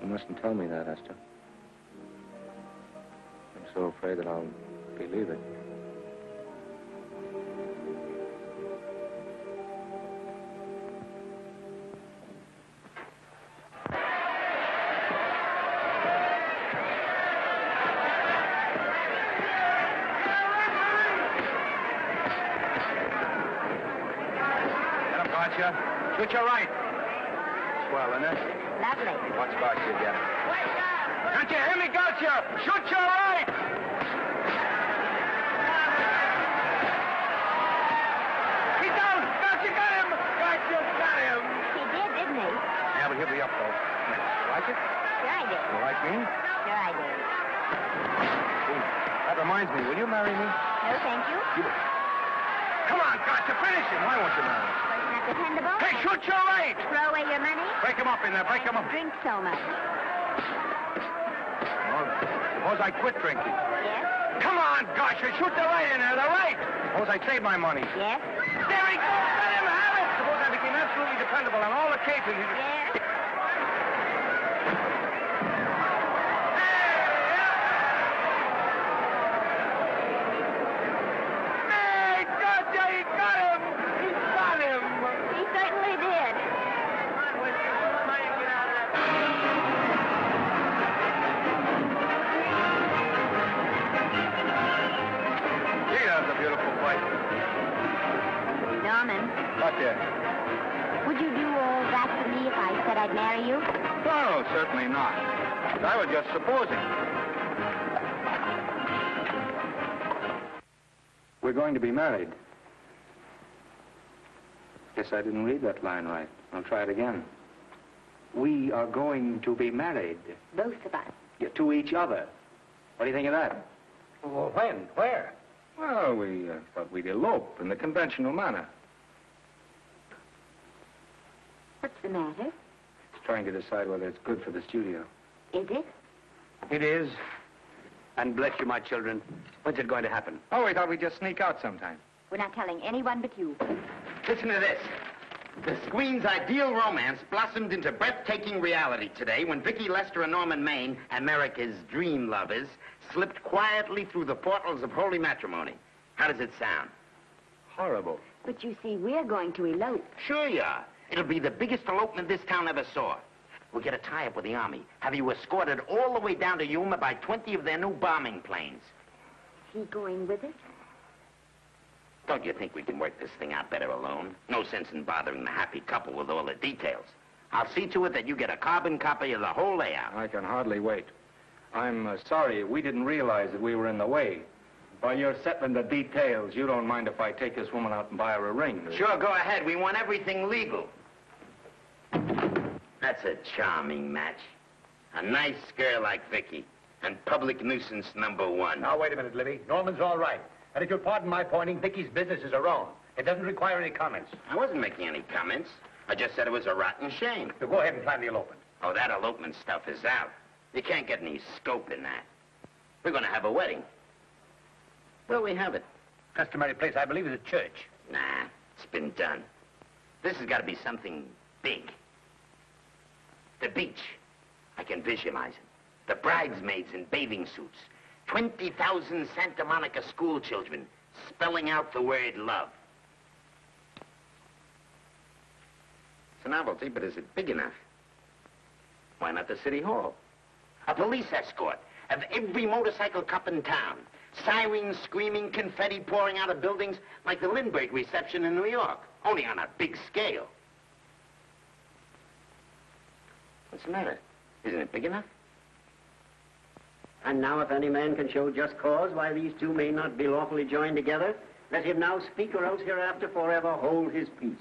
You mustn't tell me that, Esther. I'm so afraid that I'll believe it. Up. Drink. Well, suppose I quit drinking. Yes? Come on, Gotcha, shoot the right in there, the right! Suppose I save my money. Yes? There he goes! Let him have it! Suppose I became absolutely dependable on all occasions. Yes? Norman, Gotcha. would you do all that for me if I said I'd marry you? No, certainly not. I was just supposing. We're going to be married. Guess I didn't read that line right. I'll try it again. We are going to be married Both of us. Yeah, to each other. What do you think of that? Well, when? Where? Well, we uh, thought we'd elope in the conventional manner. What's the matter? It's trying to decide whether it's good for the studio. Is it? It is. And bless you, my children. When's it going to happen? Oh, we thought we'd just sneak out sometime. We're not telling anyone but you. Listen to this. The screen's ideal romance blossomed into breathtaking reality today when Vicky Lester and Norman Maine, America's dream lovers, slipped quietly through the portals of holy matrimony. How does it sound? Horrible. But you see, we're going to elope. Sure you are. It'll be the biggest elopement this town ever saw. We'll get a tie-up with the Army, have you escorted all the way down to Yuma by 20 of their new bombing planes. Is he going with it? Don't you think we can work this thing out better alone? No sense in bothering the happy couple with all the details. I'll see to it that you get a carbon copy of the whole layout. I can hardly wait. I'm uh, sorry we didn't realize that we were in the way. While you're settling the details, you don't mind if I take this woman out and buy her a ring. do you? Sure, go ahead. We want everything legal. That's a charming match. A nice girl like Vicky. And public nuisance number one. Now, wait a minute, Libby. Norman's all right. And if you'll pardon my pointing, Vicky's business is her own. It doesn't require any comments. I wasn't making any comments. I just said it was a rotten shame. So go ahead and plan the elopement. Oh, that elopement stuff is out. You can't get any scope in that. We're going to have a wedding. Where'll we have it? Customary place, I believe, is a church. Nah, it's been done. This has got to be something big. The beach. I can visualize it. The bridesmaids in bathing suits. 20,000 Santa Monica school children spelling out the word love. It's a novelty, but is it big enough? Why not the city hall? A police escort of every motorcycle cop in town. Sirens screaming, confetti pouring out of buildings like the Lindbergh reception in New York, only on a big scale. What's the matter? Isn't it big enough? And now, if any man can show just cause why these two may not be lawfully joined together, let him now speak or else hereafter forever hold his peace.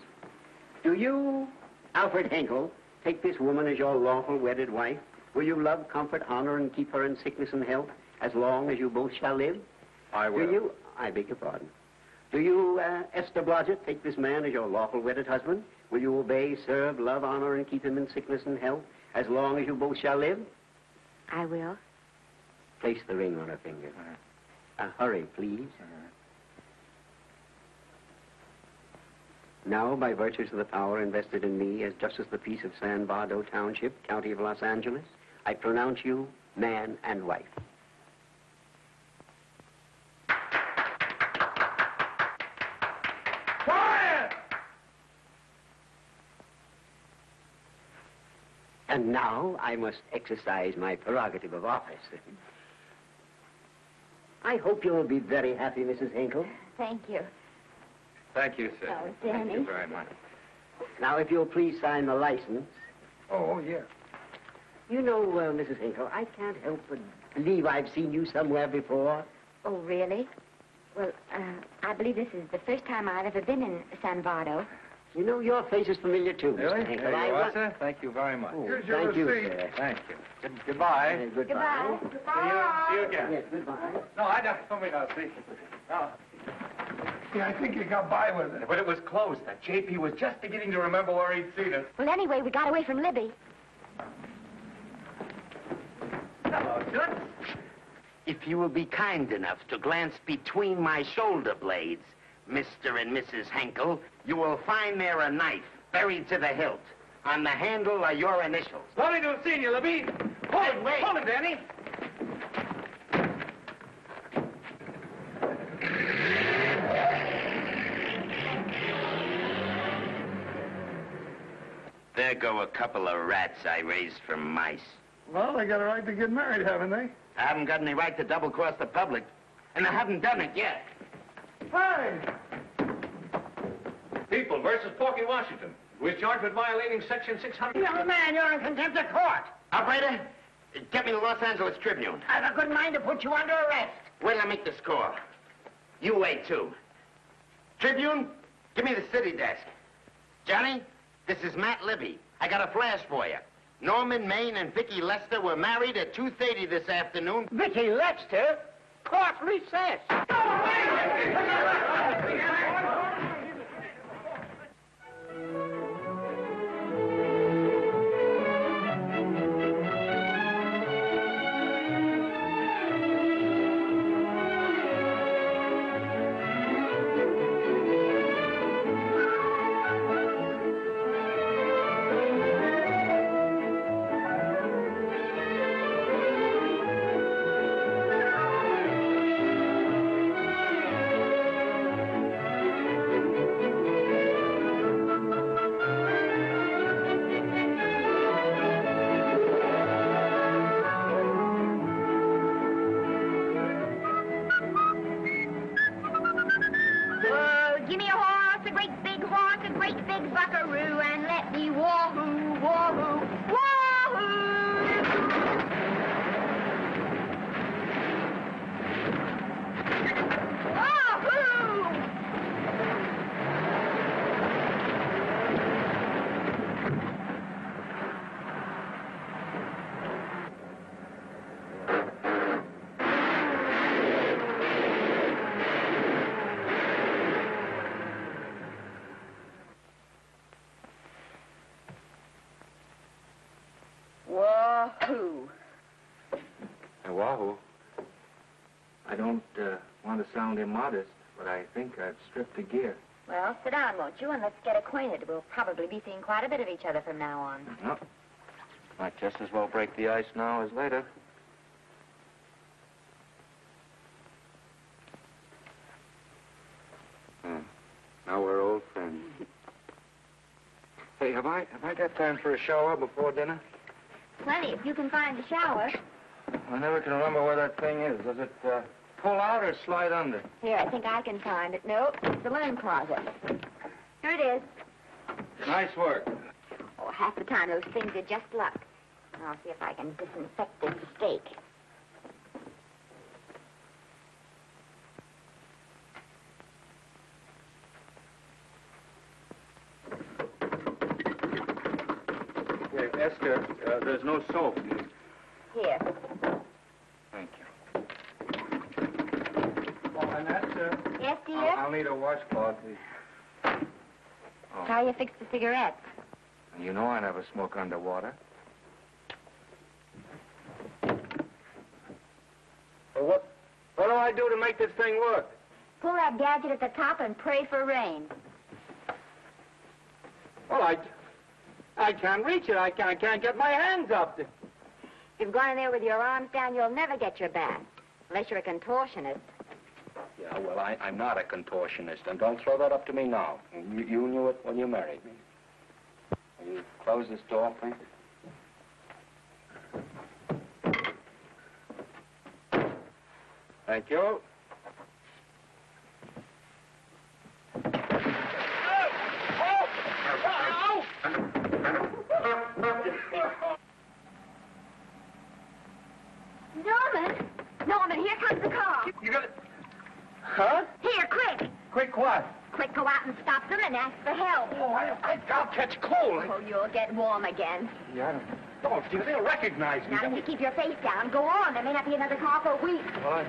Do you, Alfred Henkel, take this woman as your lawful wedded wife? Will you love, comfort, honor, and keep her in sickness and health as long as you both shall live? I will. Do you, I beg your pardon. Do you, uh, Esther Blodgett, take this man as your lawful wedded husband? Will you obey, serve, love, honor, and keep him in sickness and health as long as you both shall live? I will. Place the ring on her finger. Uh, hurry, please. Now, by virtues of the power invested in me as Justice of the Peace of San Bardo Township, County of Los Angeles, I pronounce you man and wife. And now I must exercise my prerogative of office. I hope you will be very happy, Mrs. Hinkle. Thank you. Thank you, sir. Oh, Danny. Thank you very much. Now, if you'll please sign the license. Oh, yeah. You know, uh, Mrs. Hinkle, I can't help but believe I've seen you somewhere before. Oh, really? Well, uh, I believe this is the first time I've ever been in San Vardo. You know, your face is familiar, too, Really? Mr. Hinkle. There I you wa- are, sir. Thank you very much. Oh, Here's your thank you, receipt. sir. Thank you. Good, goodbye. Uh, goodbye. See you, see you again. Yes, goodbye. No, I don't. Somebody else. See. No. Yeah, I think you got by with it. But it was close. That JP was just beginning to remember where he'd seen us. Well, anyway, we got away from Libby. Hello, Toots. If you will be kind enough to glance between my shoulder blades, Mr. and Mrs. Henkel, you will find there a knife buried to the hilt. On the handle are your initials. To have seen you, Libby. Hold Hey, it, wait. hold it, Danny. There go a couple of rats I raised from mice. Well, they got a right to get married, haven't they? I haven't got any right to double-cross the public, and I haven't done it yet. Hey! People versus Porky Washington, who is charged with violating Section 600. Young man, you're in contempt of court. Operator, get me the Los Angeles Tribune. I've a good mind to put you under arrest. Wait till I make the score. You wait, too. Tribune, give me the city desk. Johnny, this is Matt Libby. I got a flash for you. Norman Maine and Vicki Lester were married at 2.30 this afternoon. Vicki Lester? Court recess. Wahoo. I don't uh, want to sound immodest, but I think I've stripped a gear. Well, sit down, won't you, and let's get acquainted. We'll probably be seeing quite a bit of each other from now on. No. Might just as well break the ice now as later. Hmm. Now we're old friends. hey, have I have I got time for a shower before dinner? Plenty, if you can find the shower. I never can remember where that thing is. Does it uh, pull out or slide under? Here, I think I can find it. Nope, it's the linen closet. Here it is. Nice work. Oh, half the time those things are just luck. I'll see if I can disinfect this steak. Hey, Esther, uh, there's no soap. Here. Thank you. Yes, dear? I'll, I'll need a washcloth, please. Oh, How you fix the cigarettes? you know I never smoke underwater. Well, what, what do I do to make this thing work? Pull that gadget at the top and pray for rain. Well, I, I can't reach it. I can't, I can't get my hands up. If you've gone in there with your arms down, you'll never get your bath. Unless you're a contortionist. Yeah, well, I, I'm not a contortionist, and don't throw that up to me now. You, you knew it when you married me. Will you close this door, please? Thank you. Norman! Norman, here comes the car. You got it. Huh? Here, quick! Quick what? Quick, go out and stop them and ask for help. Oh, I, I, I'll catch cold. Oh, you'll get warm again. Yeah, don't, Steve. They'll recognize me. Now, if you keep your face down, go on. There may not be another car for a week. Well, I...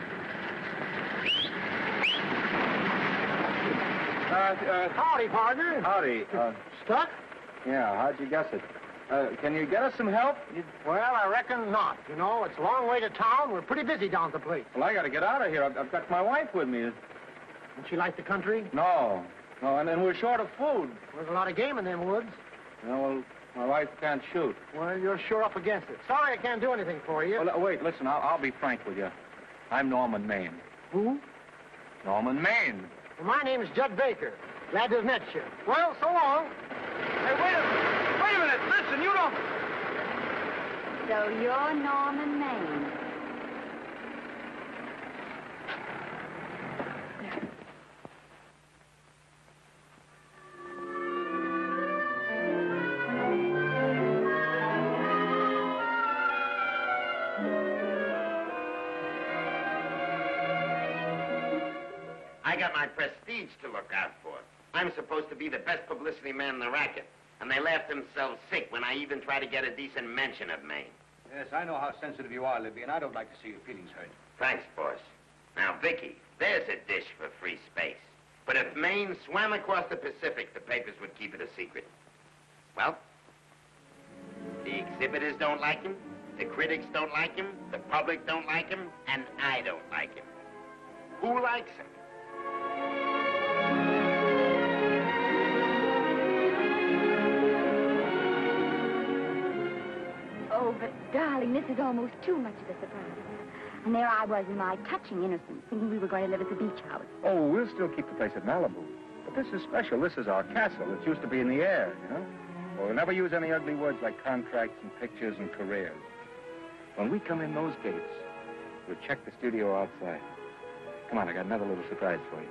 Uh, uh, Howdy, partner. howdy. Uh, Stuck? yeah, how'd you guess it? Uh, can you get us some help? Well, I reckon not. You know, it's a long way to town. We're pretty busy down at the place. Well, I got to get out of here. I've, I've got my wife with me. Don't she like the country? No, no, and then we're short of food. There's a lot of game in them woods. No, well, my wife can't shoot. Well, you're sure up against it. Sorry I can't do anything for you. Well, uh, wait, listen, I'll, I'll be frank with you. I'm Norman Maine. Who? Norman Maine. Well, my name's Judd Baker. Glad to have met you. Well, so long. Hey, wait a minute. Wait a minute. Listen, you don't... So you're Norman Maine. I got my prestige to look out for. I'm supposed to be the best publicity man in the racket. And they laughed themselves sick when I even tried to get a decent mention of Maine. Yes, I know how sensitive you are, Libby, and I don't like to see your feelings hurt. Thanks, boss. Now, Vicki, there's a dish for free space. But if Maine swam across the Pacific, the papers would keep it a secret. Well, the exhibitors don't like him, the critics don't like him, the public don't like him, and I don't like him. Who likes him? But darling, this is almost too much of a surprise. And there I was in my touching innocence, thinking we were going to live at the beach house. Oh, we'll still keep the place at Malibu. But this is special. This is our castle. It used to be in the air, you know? We'll never use any ugly words like contracts and pictures and careers. When we come in those gates, we'll check the studio outside. Come on, I got another little surprise for you.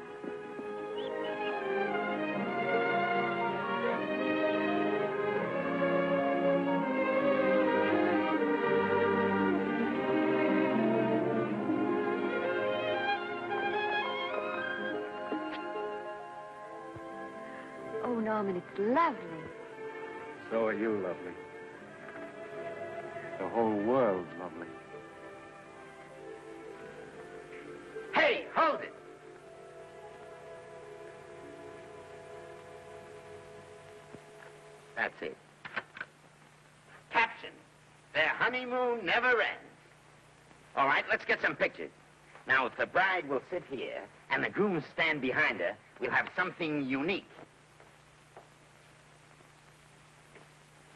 Lovely. So are you lovely. The whole world's lovely. Hey, hold it! That's it. Caption. Their honeymoon never ends. All right, let's get some pictures. Now, if the bride will sit here and the groom stand behind her, we'll have something unique.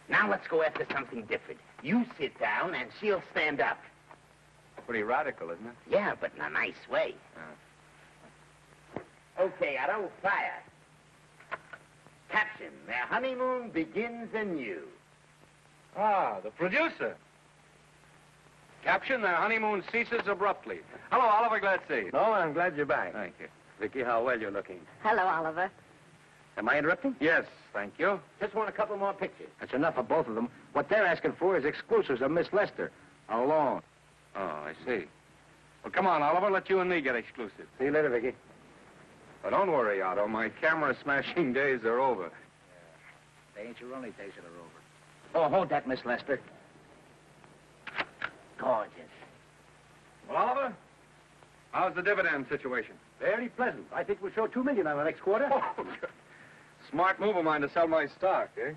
Now let's go after something different. You sit down and she'll stand up. Pretty radical, isn't it? Yeah, but in a nice way. Okay, Otto, fire. Caption, their honeymoon begins anew. Ah, the producer. Caption, their honeymoon ceases abruptly. Hello, Oliver, glad to see you. No, I'm glad you're back. Thank you. Vicki, how well you're looking. Hello, Oliver. Am I interrupting? Yes, thank you. Just want a couple more pictures. That's enough of both of them. What they're asking for is exclusives of Miss Lester. Alone. Oh, I see. Well, come on, Oliver. Let you and me get exclusive. See you later, Vicki. But don't worry, Otto. My camera smashing days are over. Yeah. They ain't your only days that are over. Oh, hold that, Miss Lester. Gorgeous. Well, Oliver, how's the dividend situation? Very pleasant. I think we'll show two million on the next quarter. Oh, good. Smart move of mine to sell my stock, eh?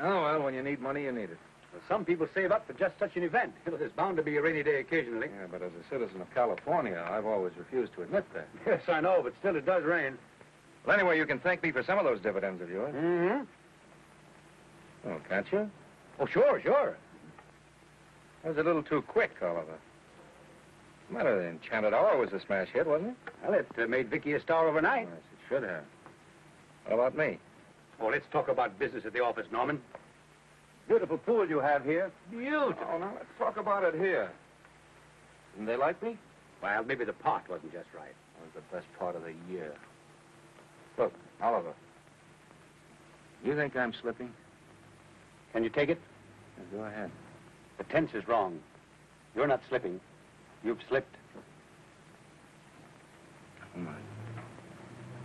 Oh, well, when you need money, you need it. Well, some people save up for just such an event. There's bound to be a rainy day occasionally. Yeah, but as a citizen of California, I've always refused to admit that. Yes, I know, but still it does rain. Well, anyway, you can thank me for some of those dividends of yours. Mm-hmm. Oh, can't you? Oh, sure, sure. That was a little too quick, Oliver. The matter? The Enchanted Hour was a smash hit, wasn't it? Well, it uh, made Vicki a star overnight. Yes, it should have. What about me? Oh, let's talk about business at the office, Norman. Beautiful pool you have here. Beautiful. Oh, now let's talk about it here. Didn't they like me? Well, maybe the pot wasn't just right. That was the best part of the year. Look, Oliver. You think I'm slipping? Can you take it? Yeah, go ahead. The tense is wrong. You're not slipping. You've slipped. Oh, my.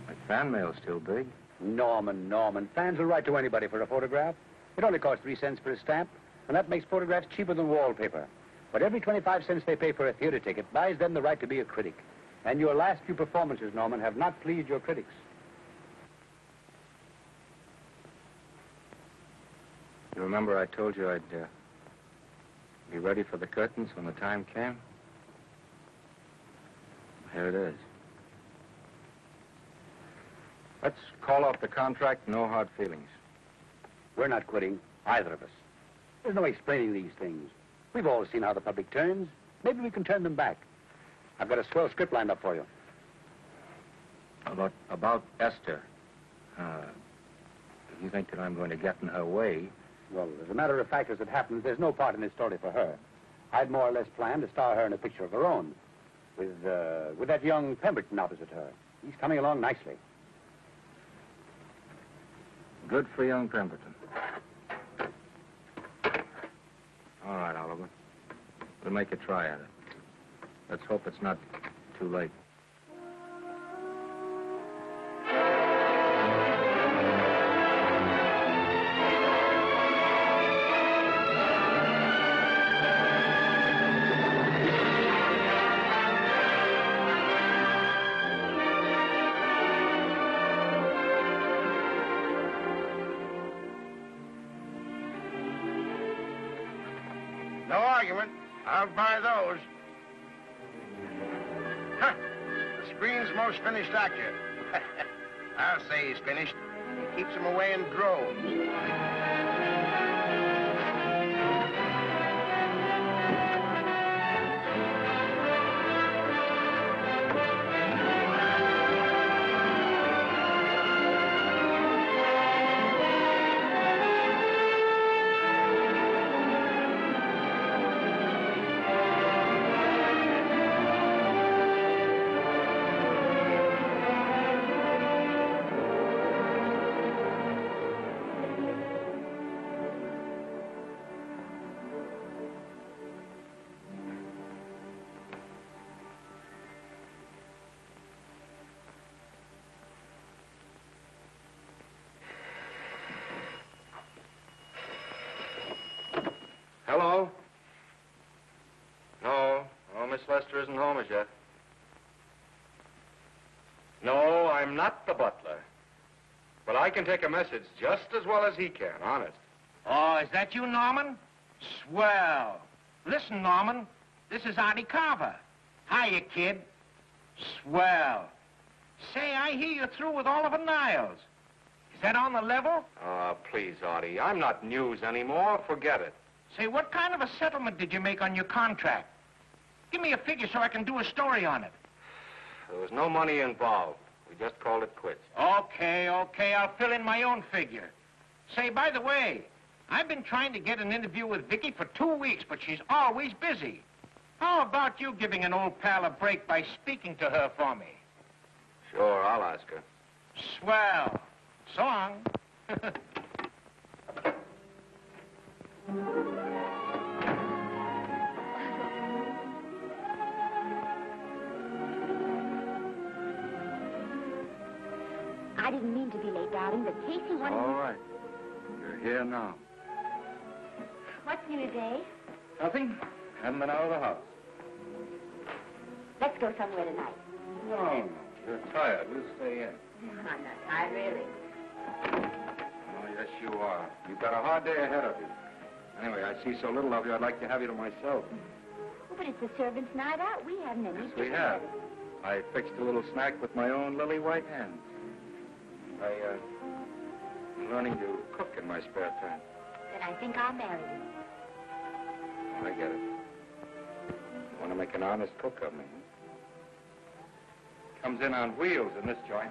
My fan mail's still big. Norman, Norman. Fans will write to anybody for a photograph. It only costs three cents for a stamp, and that makes photographs cheaper than wallpaper. But every 25 cents they pay for a theater ticket buys them the right to be a critic. And your last few performances, Norman, have not pleased your critics. You remember I told you I'd uh, be ready for the curtains when the time came? Here it is. Let's call off the contract, no hard feelings. We're not quitting, either of us. There's no explaining these things. We've all seen how the public turns. Maybe we can turn them back. I've got a swell script lined up for you. About, about Esther. Uh, you think that I'm going to get in her way? Well, as a matter of fact, as it happens, there's no part in this story for her. I'd more or less planned to star her in a picture of her own, with, uh, with that young Pemberton opposite her. He's coming along nicely. Good for young Pemberton. All right, Oliver. We'll make a try at it. Let's hope it's not too late. Hello? No. No, Miss Lester isn't home as yet. No, I'm not the butler. But I can take a message just as well as he can, honest. Oh, is that you, Norman? Swell. Listen, Norman, this is Artie Carver. Hiya, kid. Swell. Say, I hear you're through with Oliver Niles. Is that on the level? Ah, please, Artie. I'm not news anymore. Forget it. Say, what kind of a settlement did you make on your contract? Give me a figure so I can do a story on it. There was no money involved. We just called it quits. Okay, okay, I'll fill in my own figure. Say, by the way, I've been trying to get an interview with Vicki for two weeks, but she's always busy. How about you giving an old pal a break by speaking to her for me? Sure, I'll ask her. Swell. So long. I didn't mean to be late, darling, but Casey wanted... All right. You're here now. What's new today? Nothing? Haven't been out of the house. Let's go somewhere tonight. No, no. You're tired. We'll stay in. I'm not tired, really. Oh, yes, you are. You've got a hard day ahead of you. Anyway, I see so little of you, I'd like to have you to myself. Oh, but it's the servant's night out. We haven't any. Yes, we have. I fixed a little snack with my own lily white hands. I, uh, I'm learning to cook in my spare time. Then I think I'll marry you. I get it. You want to make an honest cook of me? Comes in on wheels in this joint.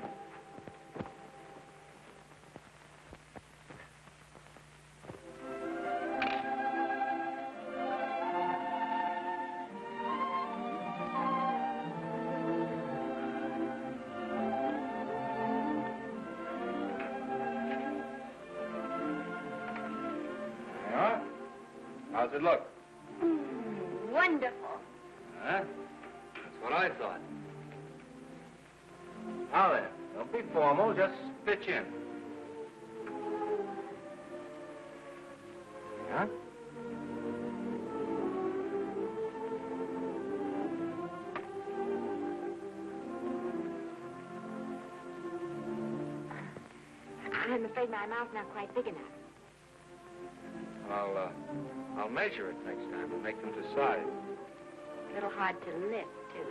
How's it look? Mm, wonderful. Huh? That's what I thought. Now then, don't be formal, just pitch in. Yeah? I'm afraid my mouth's not quite big enough. I'll, measure it next time and make them size. A little hard to lift, too.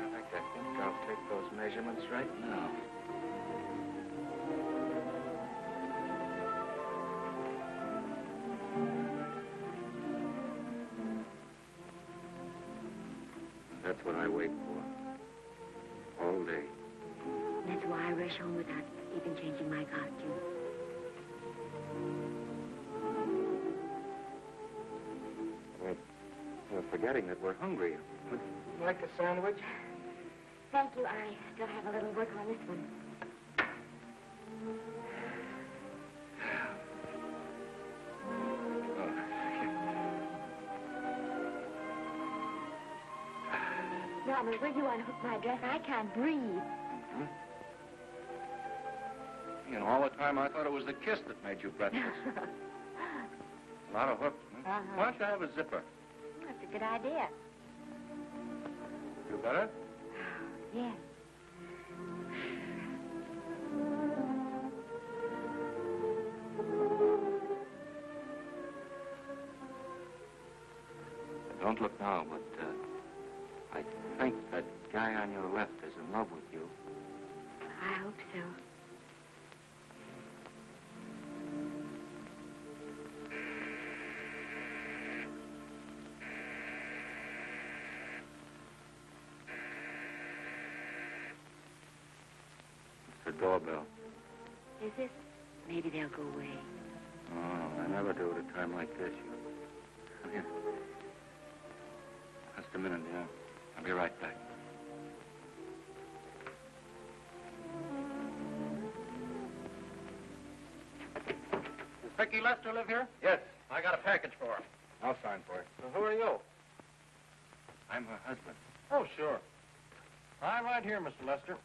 In fact, I think I'll take those measurements right now. That's what I wait for. All day. That's why I rush home without we're forgetting that we're hungry. Would you like a sandwich? Thank you. I still have a little work on this one. Norman, will you unhook my dress? I can't breathe. You know, all the time I thought it was the kiss that made you breathless. a lot of hooks. Huh? Uh-huh. Why don't you have a zipper? A good idea. You better? Yes. Don't look now, but uh, I think that guy on your left is in love with you. I hope so. Doorbell. Is it? Maybe they'll go away. Oh, I never do at a time like this. You... Come here. Just a minute, dear. I'll be right back. Does Vicki Lester live here? Yes. I got a package for her. I'll sign for it. Well, who are you? I'm her husband. Oh, sure. I'm right here, Mr. Lester.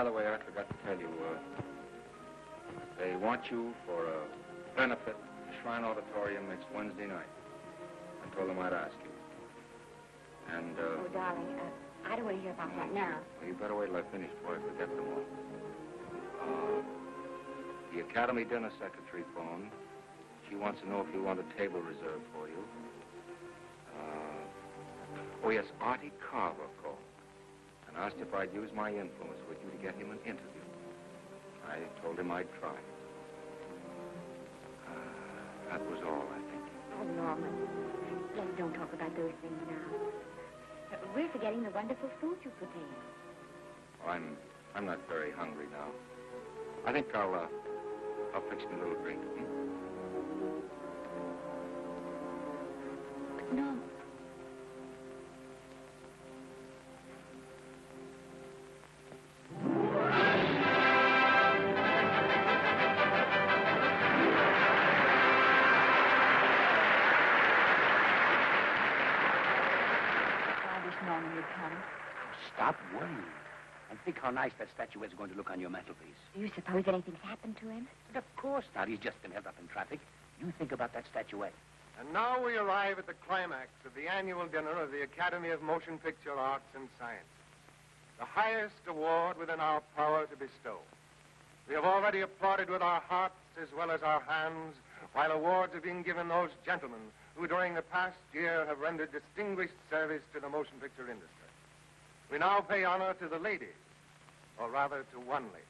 By the way, I forgot to tell you, uh, they want you for a benefit at Shrine Auditorium next Wednesday night. I told them I'd ask you. And, uh, Oh, darling, uh, I don't want to hear about that now. well, you better wait till I finish before I forget them all. Uh, the Academy dinner secretary phoned. She wants to know if you want a table reserved for you. Uh, oh, yes, Artie Carver called and asked if I'd use my influence with you to get him an interview. I told him I'd try. Uh, that was all, I think. Oh, Norman, let's don't talk about those things now. We're forgetting the wonderful food you prepared. Oh, I'm, I'm not very hungry now. I think I'll, uh, I'll fix me a little drink. hmm? But, how nice that statue is going to look on your mantelpiece. do you suppose anything's happened to him? But of course not. He's just been held up in traffic. You think about that statuette. And now we arrive at the climax of the annual dinner of the Academy of Motion Picture Arts and Sciences, the highest award within our power to bestow. We have already applauded with our hearts as well as our hands, while awards are being given those gentlemen who during the past year have rendered distinguished service to the motion picture industry. We now pay honor to the lady, or rather to one lady.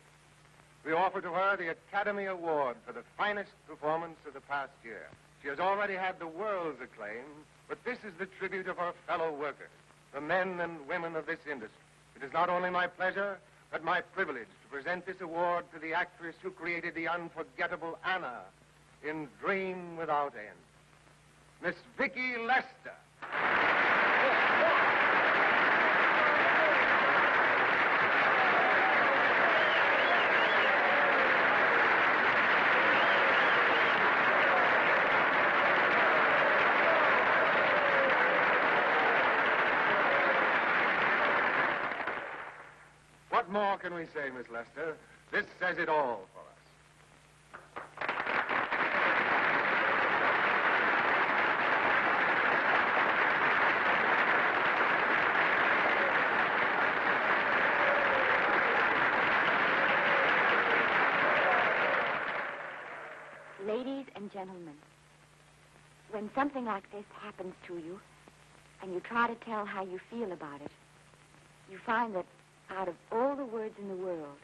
We offer to her the Academy Award for the finest performance of the past year. She has already had the world's acclaim, but this is the tribute of her fellow workers, the men and women of this industry. It is not only my pleasure, but my privilege to present this award to the actress who created the unforgettable Anna in Dream Without End, Miss Vicki Lester. What more can we say, Miss Lester? This says it all for us. Ladies and gentlemen, when something like this happens to you and you try to tell how you feel about it, you find that out of all words in the world,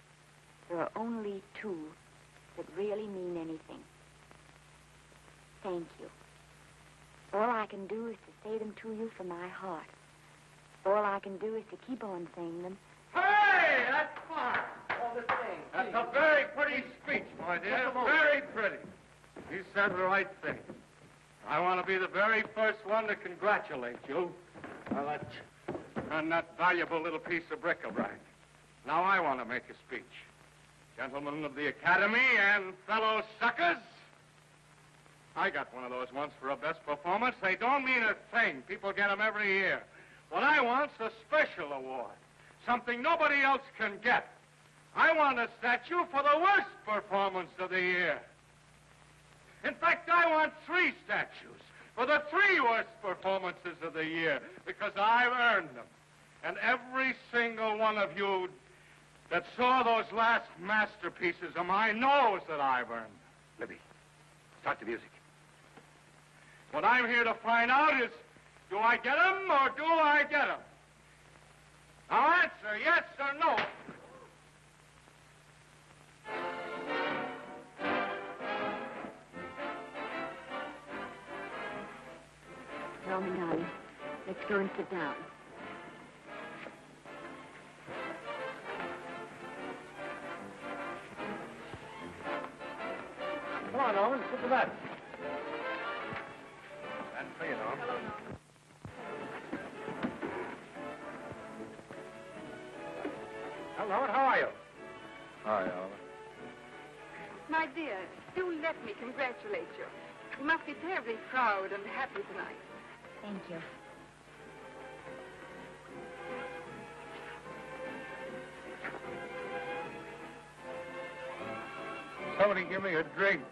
there are only two that really mean anything. Thank you. All I can do is to say them to you from my heart. All I can do is to keep on saying them. Hey, that's fine. Oh, the thing. That's a very pretty speech, my dear. Very pretty. You said the right thing. I want to be the very first one to congratulate you on that, on that valuable little piece of bric-a-brac. Now I want to make a speech. Gentlemen of the Academy and fellow suckers, I got one of those once for a best performance. They don't mean a thing. People get them every year. What I want's a special award, something nobody else can get. I want a statue for the worst performance of the year. In fact, I want three statues for the three worst performances of the year because I've earned them. And every single one of you that saw those last masterpieces of mine knows that I've earned. Libby, start the music. What I'm here to find out is, do I get them or do I get them? Now answer yes or no. Norman, darling, let's go and sit down. Come on, Norman. Sit to that. That's for you, Norman. Hello, Norman. Norman, how are you? Hi, Oliver. My dear, do let me congratulate you. You must be terribly proud and happy tonight. Thank you. Somebody give me a drink.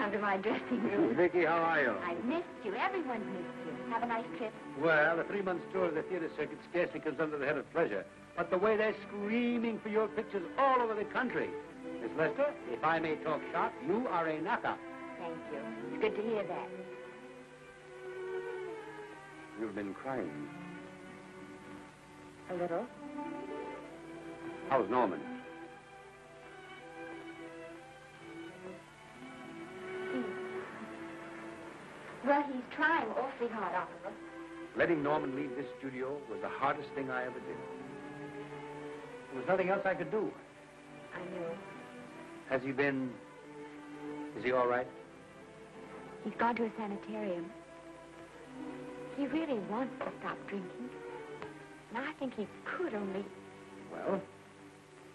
Come to my dressing room. Vicki, how are you? I've missed you. Everyone missed you. Have a nice trip. Well, a three-month tour of the theater circuit scarcely comes under the head of pleasure. But the way they're screaming for your pictures all over the country. Miss Lester, if I may talk shop, you are a knockout. Thank you. It's good to hear that. You've been crying. A little. How's Norman? Well, he's trying awfully hard, Oliver. Letting Norman leave this studio was the hardest thing I ever did. There was nothing else I could do. I know. Has he been... Is he all right? He's gone to a sanitarium. He really wants to stop drinking. And I think he could only... Well,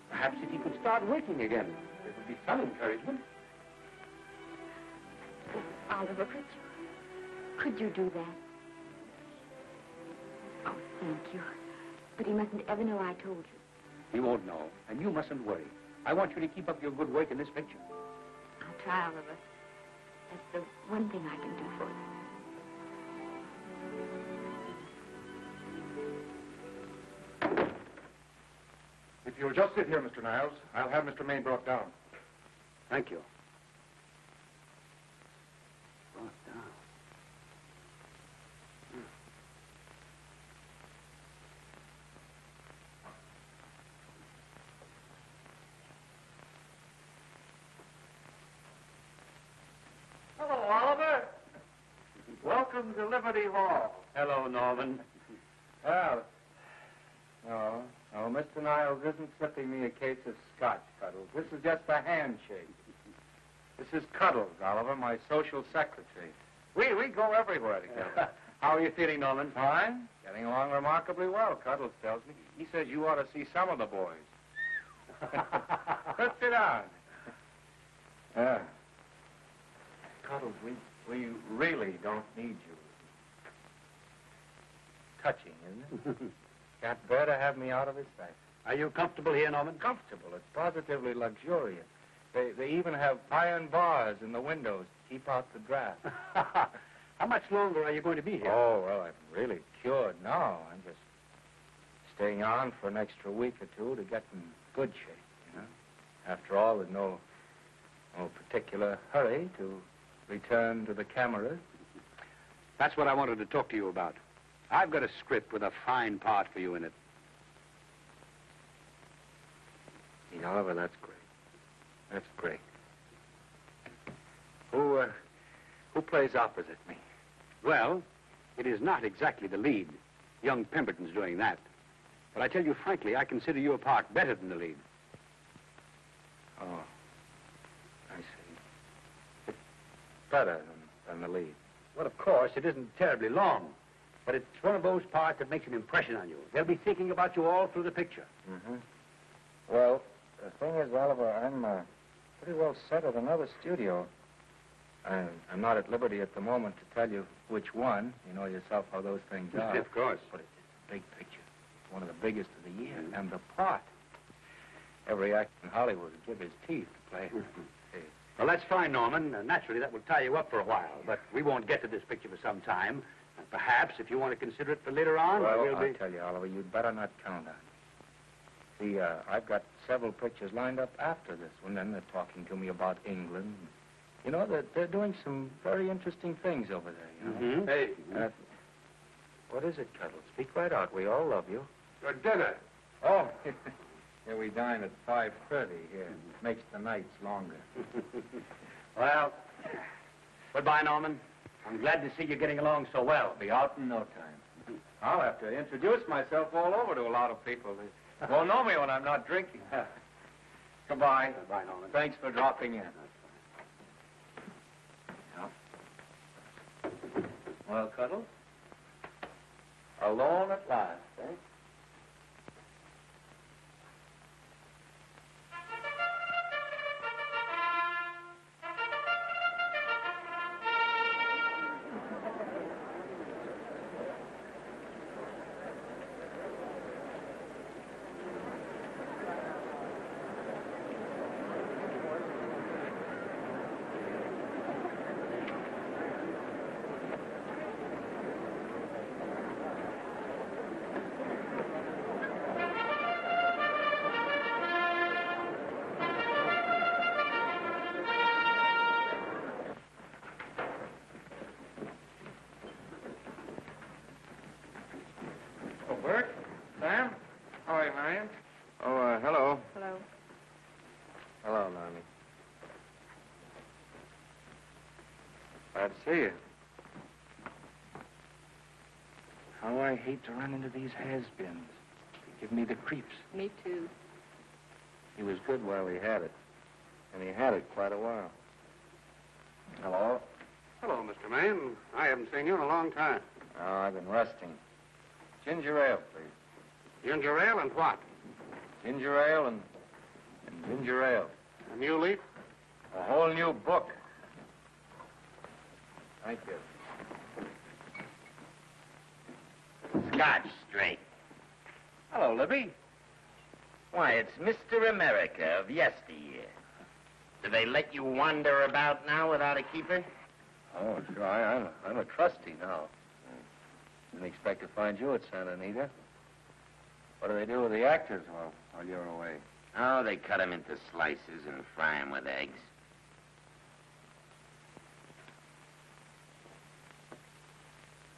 perhaps if he could start working again, there would be some encouragement. Oliver, could you... Could you do that? Oh, thank you. But he mustn't ever know I told you. He won't know, and you mustn't worry. I want you to keep up your good work in this picture. I'll try, Oliver. That's the one thing I can do for you. If you'll just sit here, Mr. Niles, I'll have Mr. Maine brought down. Thank you. Hello, Oliver. Welcome to Liberty Hall. Hello, Norman. Well, no, no, Mr. Niles isn't slipping me a case of scotch, Cuddles. This is just a handshake. This is Cuddles, Oliver, my social secretary. We we go everywhere together. How are you feeling, Norman? Fine. Getting along remarkably well, Cuddles tells me. He says you ought to see some of the boys. Let's sit down. Yeah. Cuddles, we, we really don't need you. Touching, isn't it? Can't bear to have me out of his sight. Are you comfortable here, Norman? Comfortable. It's positively luxurious. They, they even have iron bars in the windows to keep out the draft. How much longer are you going to be here? Oh, well, I'm really cured now. I'm just staying on for an extra week or two to get in good shape, you know. After all, there's no, no particular hurry to return to the cameras. That's what I wanted to talk to you about. I've got a script with a fine part for you in it. Gee, Oliver, that's great. That's great. Who, uh, who plays opposite me? Well, it is not exactly the lead. Young Pemberton's doing that. But I tell you frankly, I consider your part better than the lead. Oh, I see. It's better than, than the lead. Well, of course, it isn't terribly long. But it's one of those parts that makes an impression on you. They'll be thinking about you all through the picture. Mm-hmm. Well, the thing is, Oliver, I'm uh, pretty well set at another studio. I'm, I'm not at liberty at the moment to tell you which one. You know yourself how those things are. Of course. But it's, it's a big picture. It's one of the biggest of the year. And the part. Every actor in Hollywood would give his teeth to play. Well, that's fine, Norman. Uh, naturally, that will tie you up for a while. But we won't get to this picture for some time. And perhaps, if you want to consider it for later on, well, we'll I be... tell you, Oliver, you'd better not count on it. See, uh, I've got several pictures lined up after this one, and they're talking to me about England. You know, they're, they're doing some very interesting things over there, you know. Mhm. Hey. Uh, what is it, Cuddles? Speak right out. We all love you. Your dinner. Oh, here we dine at 5.30 here. Makes the nights longer. Well, goodbye, Norman. I'm glad to see you getting along so well. Be out in no time. I'll have to introduce myself all over to a lot of people. They won't know me when I'm not drinking. Goodbye. Goodbye, Norman. Thanks for dropping in. Well, Cuddles? Alone at last, eh? Glad to see you. How I hate to run into these has-beens. They give me the creeps. Me too. He was good while he had it. And he had it quite a while. Hello? Hello, Mr. Maine. I haven't seen you in a long time. Oh, I've been resting. Ginger ale, please. Ginger ale and what? Ginger ale and, and ginger ale. A new leaf? A whole new book. Thank you. Scotch straight. Hello, Libby. Why, it's Mr. America of yesteryear. Do they let you wander about now without a keeper? Oh, sure. I, I'm, I'm a trustee now. Didn't expect to find you at Santa Anita. What do they do with the actors while, while you're away? Oh, they cut 'em into slices and fry 'em with eggs.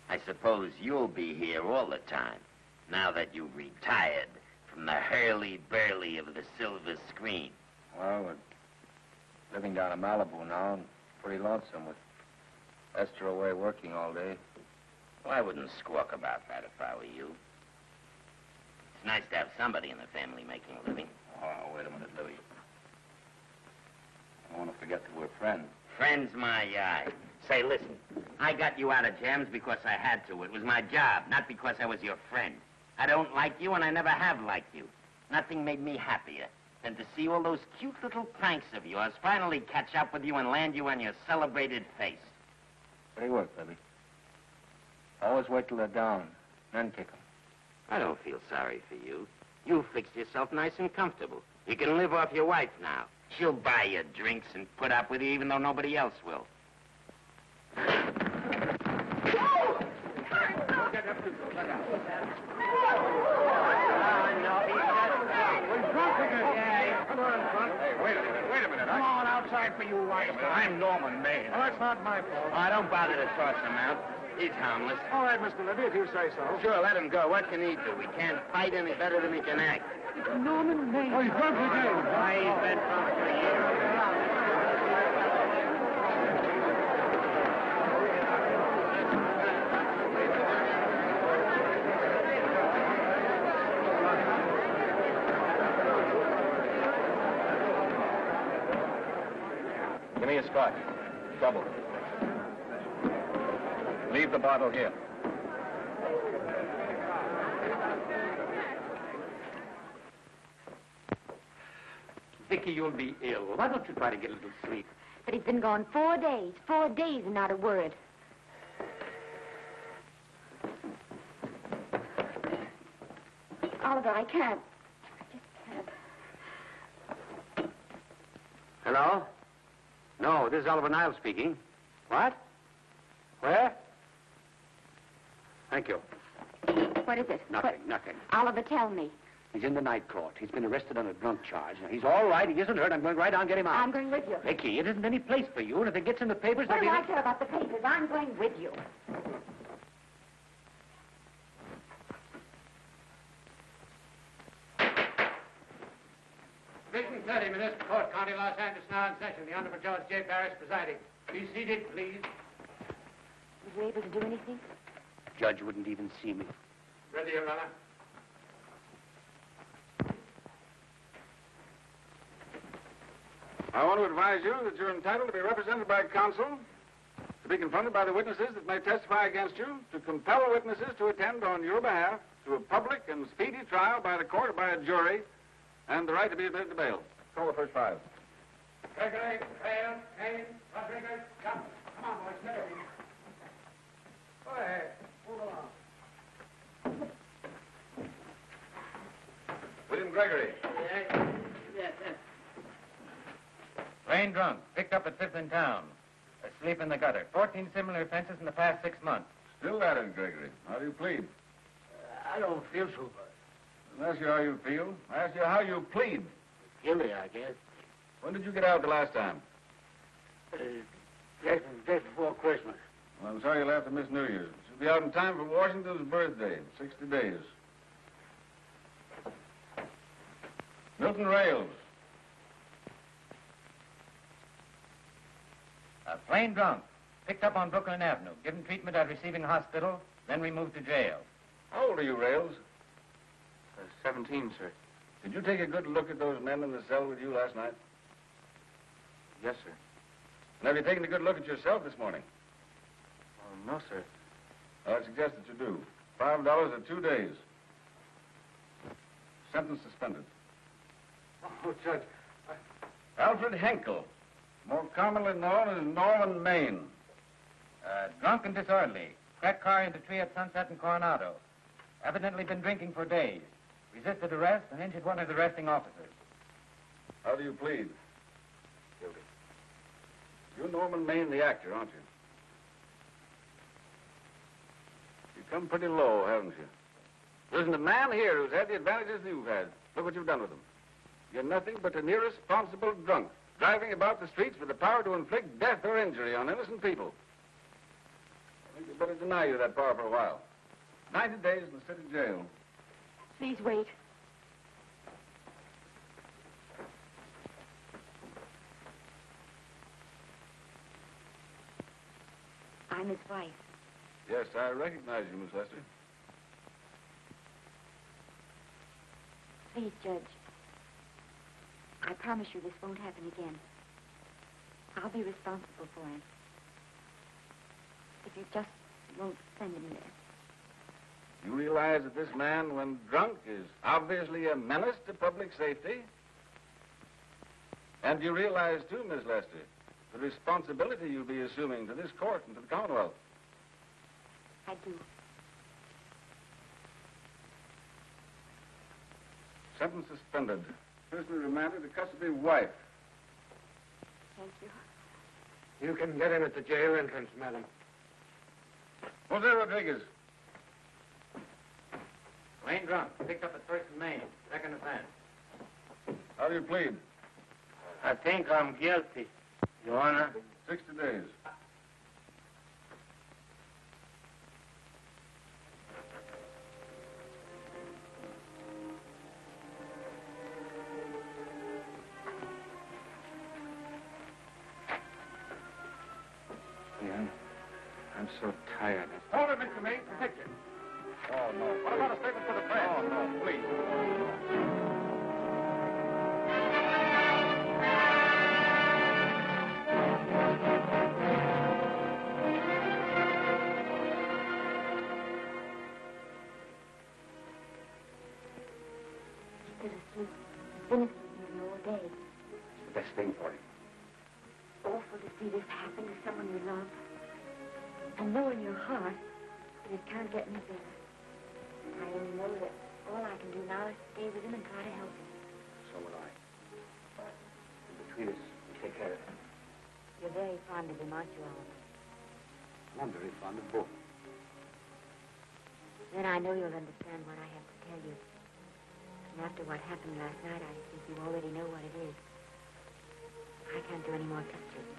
I suppose you'll be here all the time, now that you've retired from the hurly-burly of the silver screen. Well, we're living down in Malibu now and pretty lonesome with Esther away working all day. Well, I wouldn't squawk about that if I were you. It's nice to have somebody in the family making a living. Oh, wait a minute, Louis. I don't want to forget that we're friends. Friends, my eye. Say, listen, I got you out of jams because I had to. It was my job, not because I was your friend. I don't like you, and I never have liked you. Nothing made me happier than to see all those cute little pranks of yours finally catch up with you and land you on your celebrated face. Pretty work, Libby. Always wait till they're down, then kick 'em. I don't feel sorry for you. You fixed yourself nice and comfortable. You can live off your wife now. She'll buy you drinks and put up with you even though nobody else will. Come on, front. Hey, wait a minute. Wait a minute. Come on outside for you, white I'm Norman Maine. Oh, that's not my fault. Oh, don't bother to toss him out. He's harmless. All right, Mr. Libby, if you say so. Sure, let him go. What can he do? He can't fight any better than he can act. Norman Maine. Oh, he's drunk again. Why, he's been drunk for years. Give me a scotch. Double. Leave the bottle here. Vicki, you'll be ill. Why don't you try to get a little sleep? But he's been gone four days. Four days and not a word. Oliver, I can't. I just can't. Hello? No, this is Oliver Niles speaking. What? Where? Thank you. What is it? Nothing, What- nothing. Oliver, tell me. He's in the night court. He's been arrested on a drunk charge. Now, he's all right. He isn't hurt. I'm going right on get him out. I'm going with you. Vicki, it isn't any place for you, and if it gets in the papers, What do. I care about the papers? I'm going with you. Division 30, Municipal Court, County Los Angeles, now in session. The Honorable George J. Barris presiding. Be seated, please. Was you able to do anything? Judge wouldn't even see me. Ready, Your Honor. I want to advise you that you're entitled to be represented by counsel, to be confronted by the witnesses that may testify against you, to compel witnesses to attend on your behalf to a public and speedy trial by the court or by a jury, and the right to be admitted to bail. Call the first five. Gregory, Hale, Kane, Rodriguez, come. Come on, boys, get over here. Go ahead. Move along. William Gregory. Yes, yes. Plain drunk, picked up at Fifth in town. Asleep in the gutter. 14 similar offenses in the past six months. Still at it, Gregory. How do you plead? Uh, I don't feel so I didn't ask you how you feel. I asked you how you plead. Guilty, I guess. When did you get out the last time? Uh, just, just before Christmas. Well, I'm sorry you'll have to miss New Year's. You'll be out in time for Washington's birthday in 60 days. Milton Rails. A plain drunk, picked up on Brooklyn Avenue, given treatment at receiving hospital, then removed to jail. How old are you, Rails? Uh, 17, sir. Did you take a good look at those men in the cell with you last night? Yes, sir. And have you taken a good look at yourself this morning? Oh, no, sir. I suggest that you do. Five dollars or two days. Sentence suspended. Oh, Judge, Alfred Hinkel, more commonly known as Norman Maine. Uh, drunk and disorderly. Cracked car into tree at Sunset and Coronado. Evidently been drinking for days. Resisted arrest and injured one of the arresting officers. How do you plead? Guilty. You're Norman Maine, the actor, aren't you? You've come pretty low, haven't you? There isn't a man here who's had the advantages you've had. Look what you've done with them. You're nothing but an irresponsible drunk, driving about the streets with the power to inflict death or injury on innocent people. I think you'd better deny you that power for a while. Ninety days in the city jail. Please wait. I'm his wife. Yes, I recognize you, Miss Lester. Please, Judge. I promise you this won't happen again. I'll be responsible for him. If you just won't send him there. You realize that this man, when drunk, is obviously a menace to public safety? And you realize, too, Miss Lester, the responsibility you'll be assuming to this court and to the Commonwealth. I do. Sentence suspended. Prisoner remanded to custody wife. Thank you. you can get in at the jail entrance, madam. Jose Rodriguez. Plain drunk, picked up at First and Main. Second offense. How do you plead? I think I'm guilty, Your Honor. 60 days. Know in your heart that it can't get any better. I only know that all I can do now is stay with him and try to help him. So will I. And between us, we'll take care of him. You're very fond of him, aren't you, Oliver? I'm very fond of both. Then I know you'll understand what I have to tell you. And after what happened last night, I think you already know what it is. I can't do any more pictures.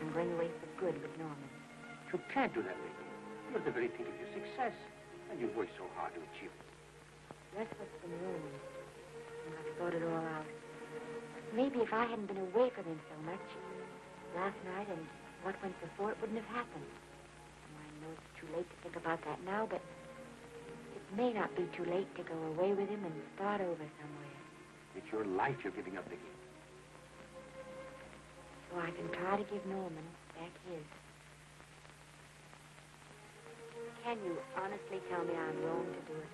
I'm going away for good with Norman. You can't do that, Vicki. You're the very thing of your success. And you've worked so hard to achieve it. That's what's been ruining me. And I've thought it all out. Maybe if I hadn't been away from him so much, last night and what went before, it wouldn't have happened. I know it's too late to think about that now, but it may not be too late to go away with him and start over somewhere. It's your life you're giving up, Vicki. so I can try to give Norman back his. Can you honestly tell me I'm wrong to do it?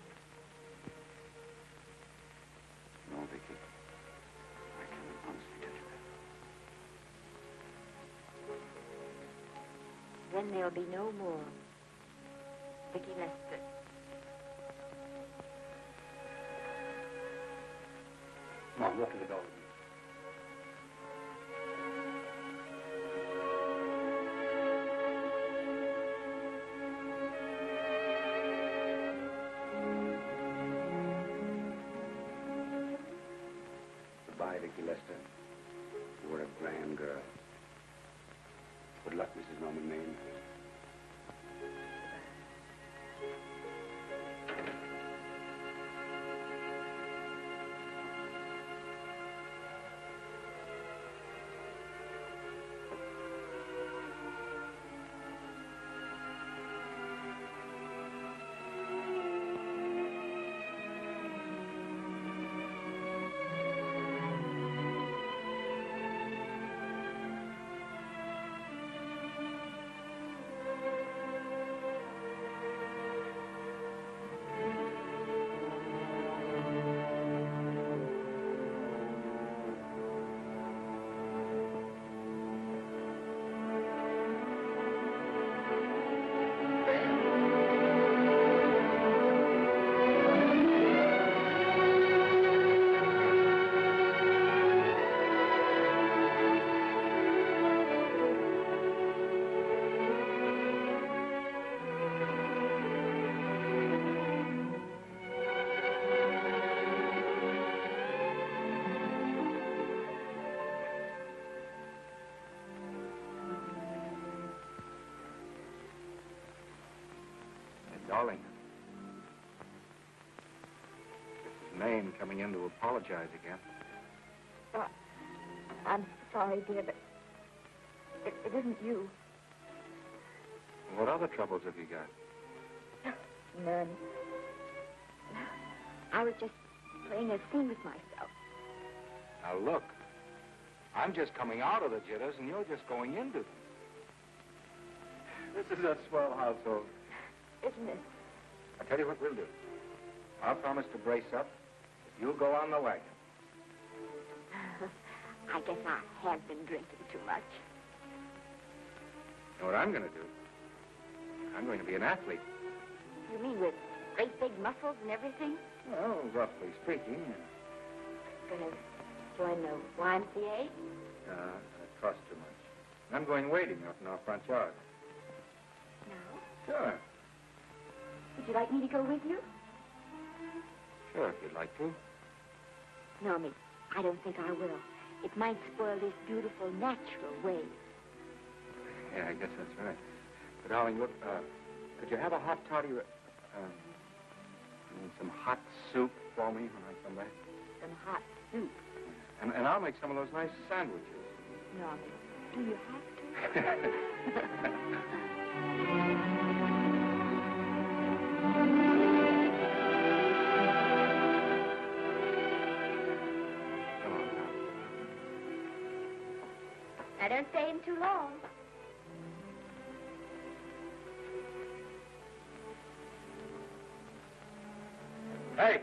No, Vicki. I can't honestly tell you that. Then there'll be no more Vicki Lester. On, walk to the door Maine coming in to apologize again. Oh, I'm sorry, dear, but it, it isn't you. What other troubles have you got? None. I was just playing a scene with myself. Now, look. I'm just coming out of the jitters, and you're just going into them. This is a swell household. Isn't it? I'll tell you what we'll do. I'll promise to brace up you'll go on the wagon. I guess I have been drinking too much. You know what I'm going to do? I'm going to be an athlete. You mean with great big muscles and everything? Well, roughly speaking. Gonna join the YMCA? Uh, I trust too much. I'm going wading out in our front yard. No. Sure. Would you like me to go with you? Sure, if you'd like to. No, me. I don't think I will. It might spoil this beautiful natural wave. Yeah, I guess that's right. But, darling, look, uh, could you have a hot toddy, uh, um, some hot soup for me when I come back? Some hot soup. And, and I'll make some of those nice sandwiches. No, do you have to? don't stay in too long. Hey!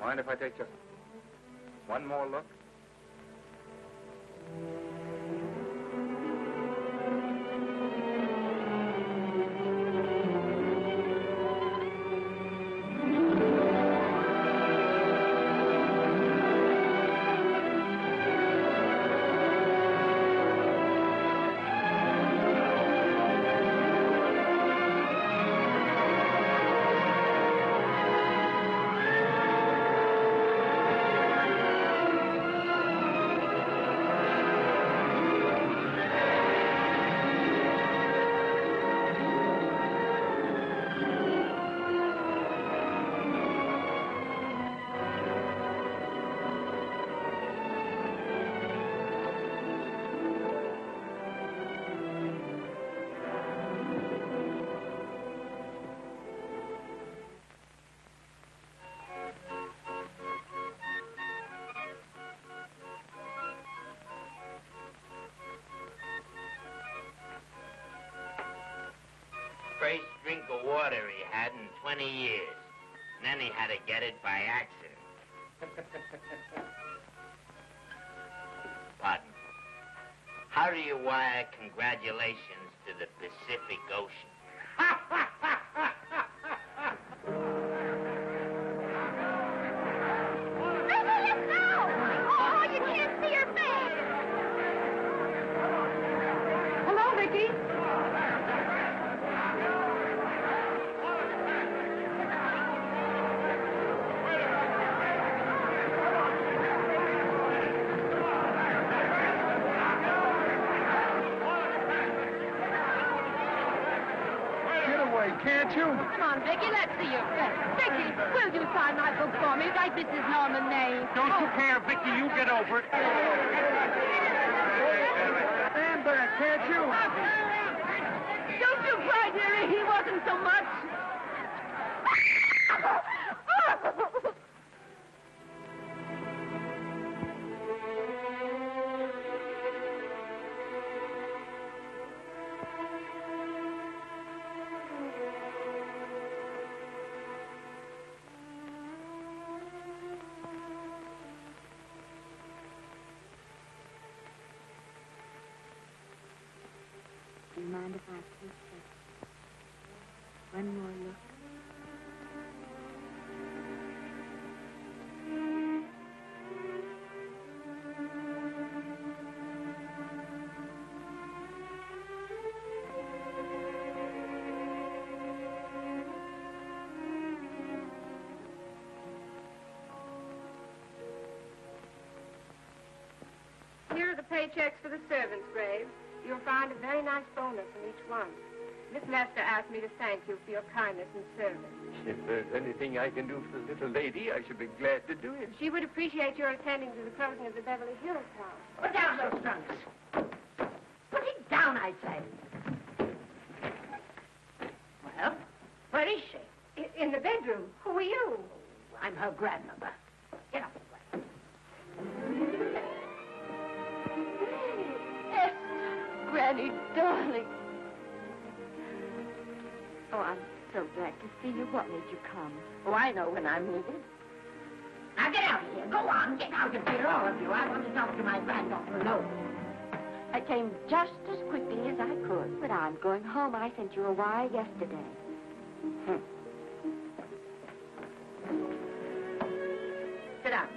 Mind if I take just one more look? Drink of water he had in 20 years. And then he had to get it by accident. Pardon. How do you wire congratulations to the Pacific Ocean? On, Vicki, let's see your face. Vicki, will you sign my book for me? Write Mrs. Norman Maine. Don't you care, Vicki? You get over it. Stand back, can't you? Don't you cry, dearie. He wasn't so much. Mind if I take just one more look? Here are the paychecks for the servants, Graves. You'll find a very nice bonus in each one. Miss Lester asked me to thank you for your kindness and service. If there's anything I can do for the little lady, I should be glad to do it. She would appreciate your attending to the closing of the Beverly Hills house. Put down those trunks. Put it down, I say. Well, where is she? In the bedroom. Who are you? Oh, I'm her grandmother. What made you come? Oh, I know when I'm needed. Now get out of here. Go on. Get out of here, all of you. I want to talk to my granddaughter alone. I came just as quickly as I could, but I'm going home. I sent you a wire yesterday. Hmm. Sit down.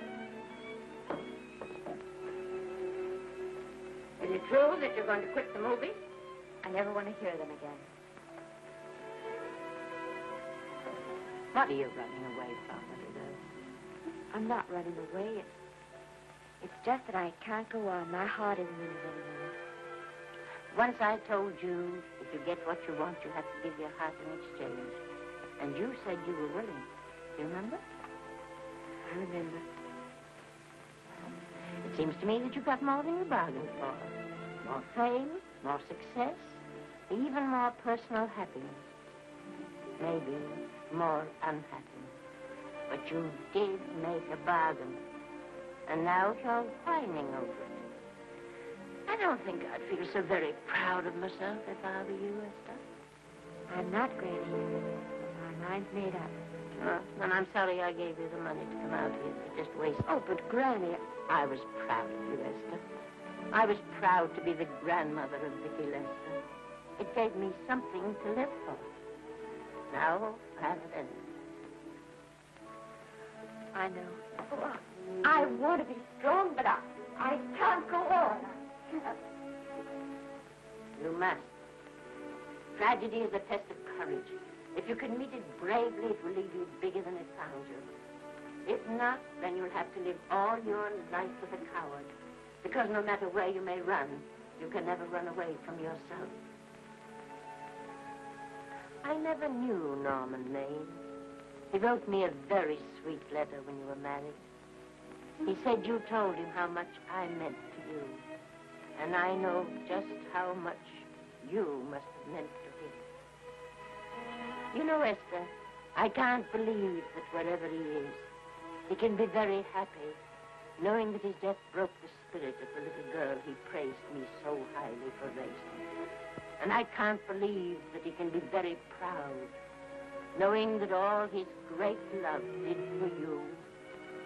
Is it true that you're going to quit the movies? I never want to hear them again. What are you running away from, Rita? I'm not running away. It's, it's just that I can't go on. My heart isn't in it anymore. Once I told you if you get what you want, you have to give your heart in exchange. And you said you were willing. Do you remember? I remember. It seems to me that you got more than you bargained for. More fame, more success, even more personal happiness. Maybe more unhappiness. But you did make a bargain. And now you're whining over it. I don't think I'd feel so very proud of myself if I were you, Esther. I'm not, Granny. My mind's made up. Well, then I'm sorry I gave you the money to come out here. You just wasted Oh, but Granny, I was proud of you, Esther. I was proud to be the grandmother of Vicki Lester. It gave me something to live for. Now, have it ended. I know. Oh, I want to be strong, but I, I can't go on. You must. Tragedy is a test of courage. If you can meet it bravely, it will leave you bigger than it found you. If not, then you'll have to live all your life as a coward. Because no matter where you may run, you can never run away from yourself. I never knew Norman Maine. He wrote me a very sweet letter when you were married. He said you told him how much I meant to you. And I know just how much you must have meant to him. You know, Esther, I can't believe that wherever he is, he can be very happy, knowing that his death broke the spirit of the little girl he praised me so highly for raising. And I can't believe that he can be very proud, knowing that all his great love did for you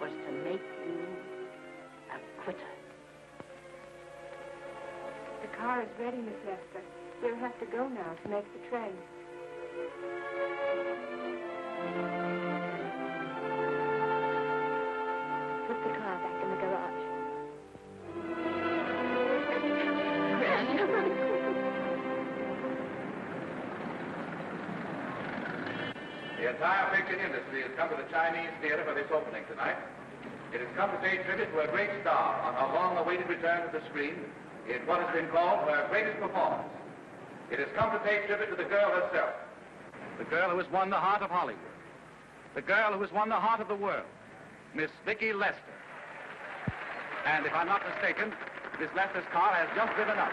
was to make you a quitter. The car is ready, Miss Lester. We'll have to go now to make the train. Put the car back the garage. The entire picture industry has come to the Chinese Theater for this opening tonight. It has come to pay tribute to a great star on her long-awaited return to the screen in what has been called her greatest performance. It has come to pay tribute to the girl herself. The girl who has won the heart of Hollywood. The girl who has won the heart of the world. Miss Vicki Lester. And if I'm not mistaken, Miss Lester's car has just driven up.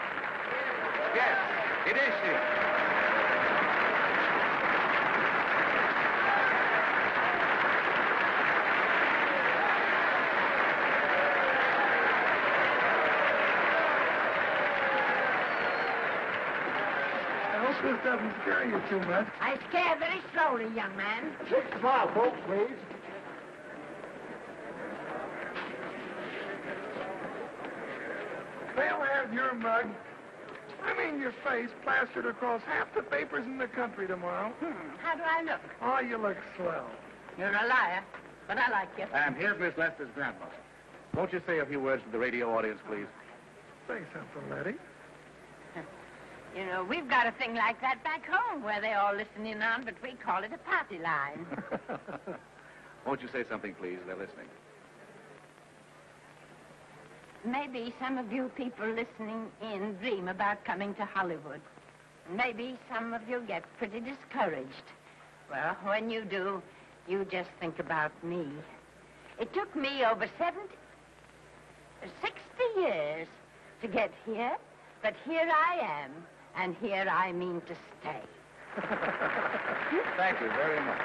Yes, it is she. I hope this doesn't scare you too much. I scare very slowly, young man. Six mile, folks, please. They'll have your mug. I mean your face plastered across half the papers in the country tomorrow. Hmm, how do I look? Oh, you look swell. You're a liar, but I like you. And here's Miss Lester's grandmother. Won't you say a few words to the radio audience, please? Say something, Letty. You know, we've got a thing like that back home where they all listen in on, but we call it a party line. Won't you say something, please? They're listening. Maybe some of you people listening in dream about coming to Hollywood. Maybe some of you get pretty discouraged. Well, when you do, you just think about me. It took me over 70, 60 years to get here, but here I am, and here I mean to stay. Thank you very much.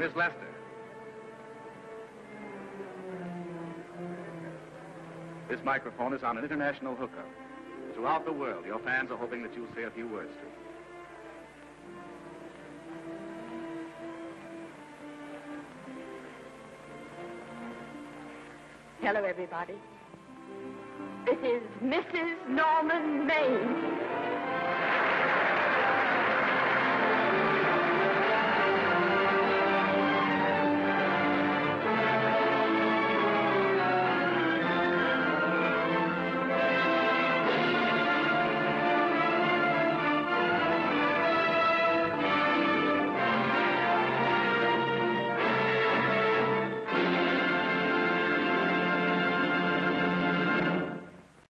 Miss Lester. This microphone is on an international hookup. Throughout the world, your fans are hoping that you'll say a few words to them. Hello, everybody. This is Mrs. Norman Maine.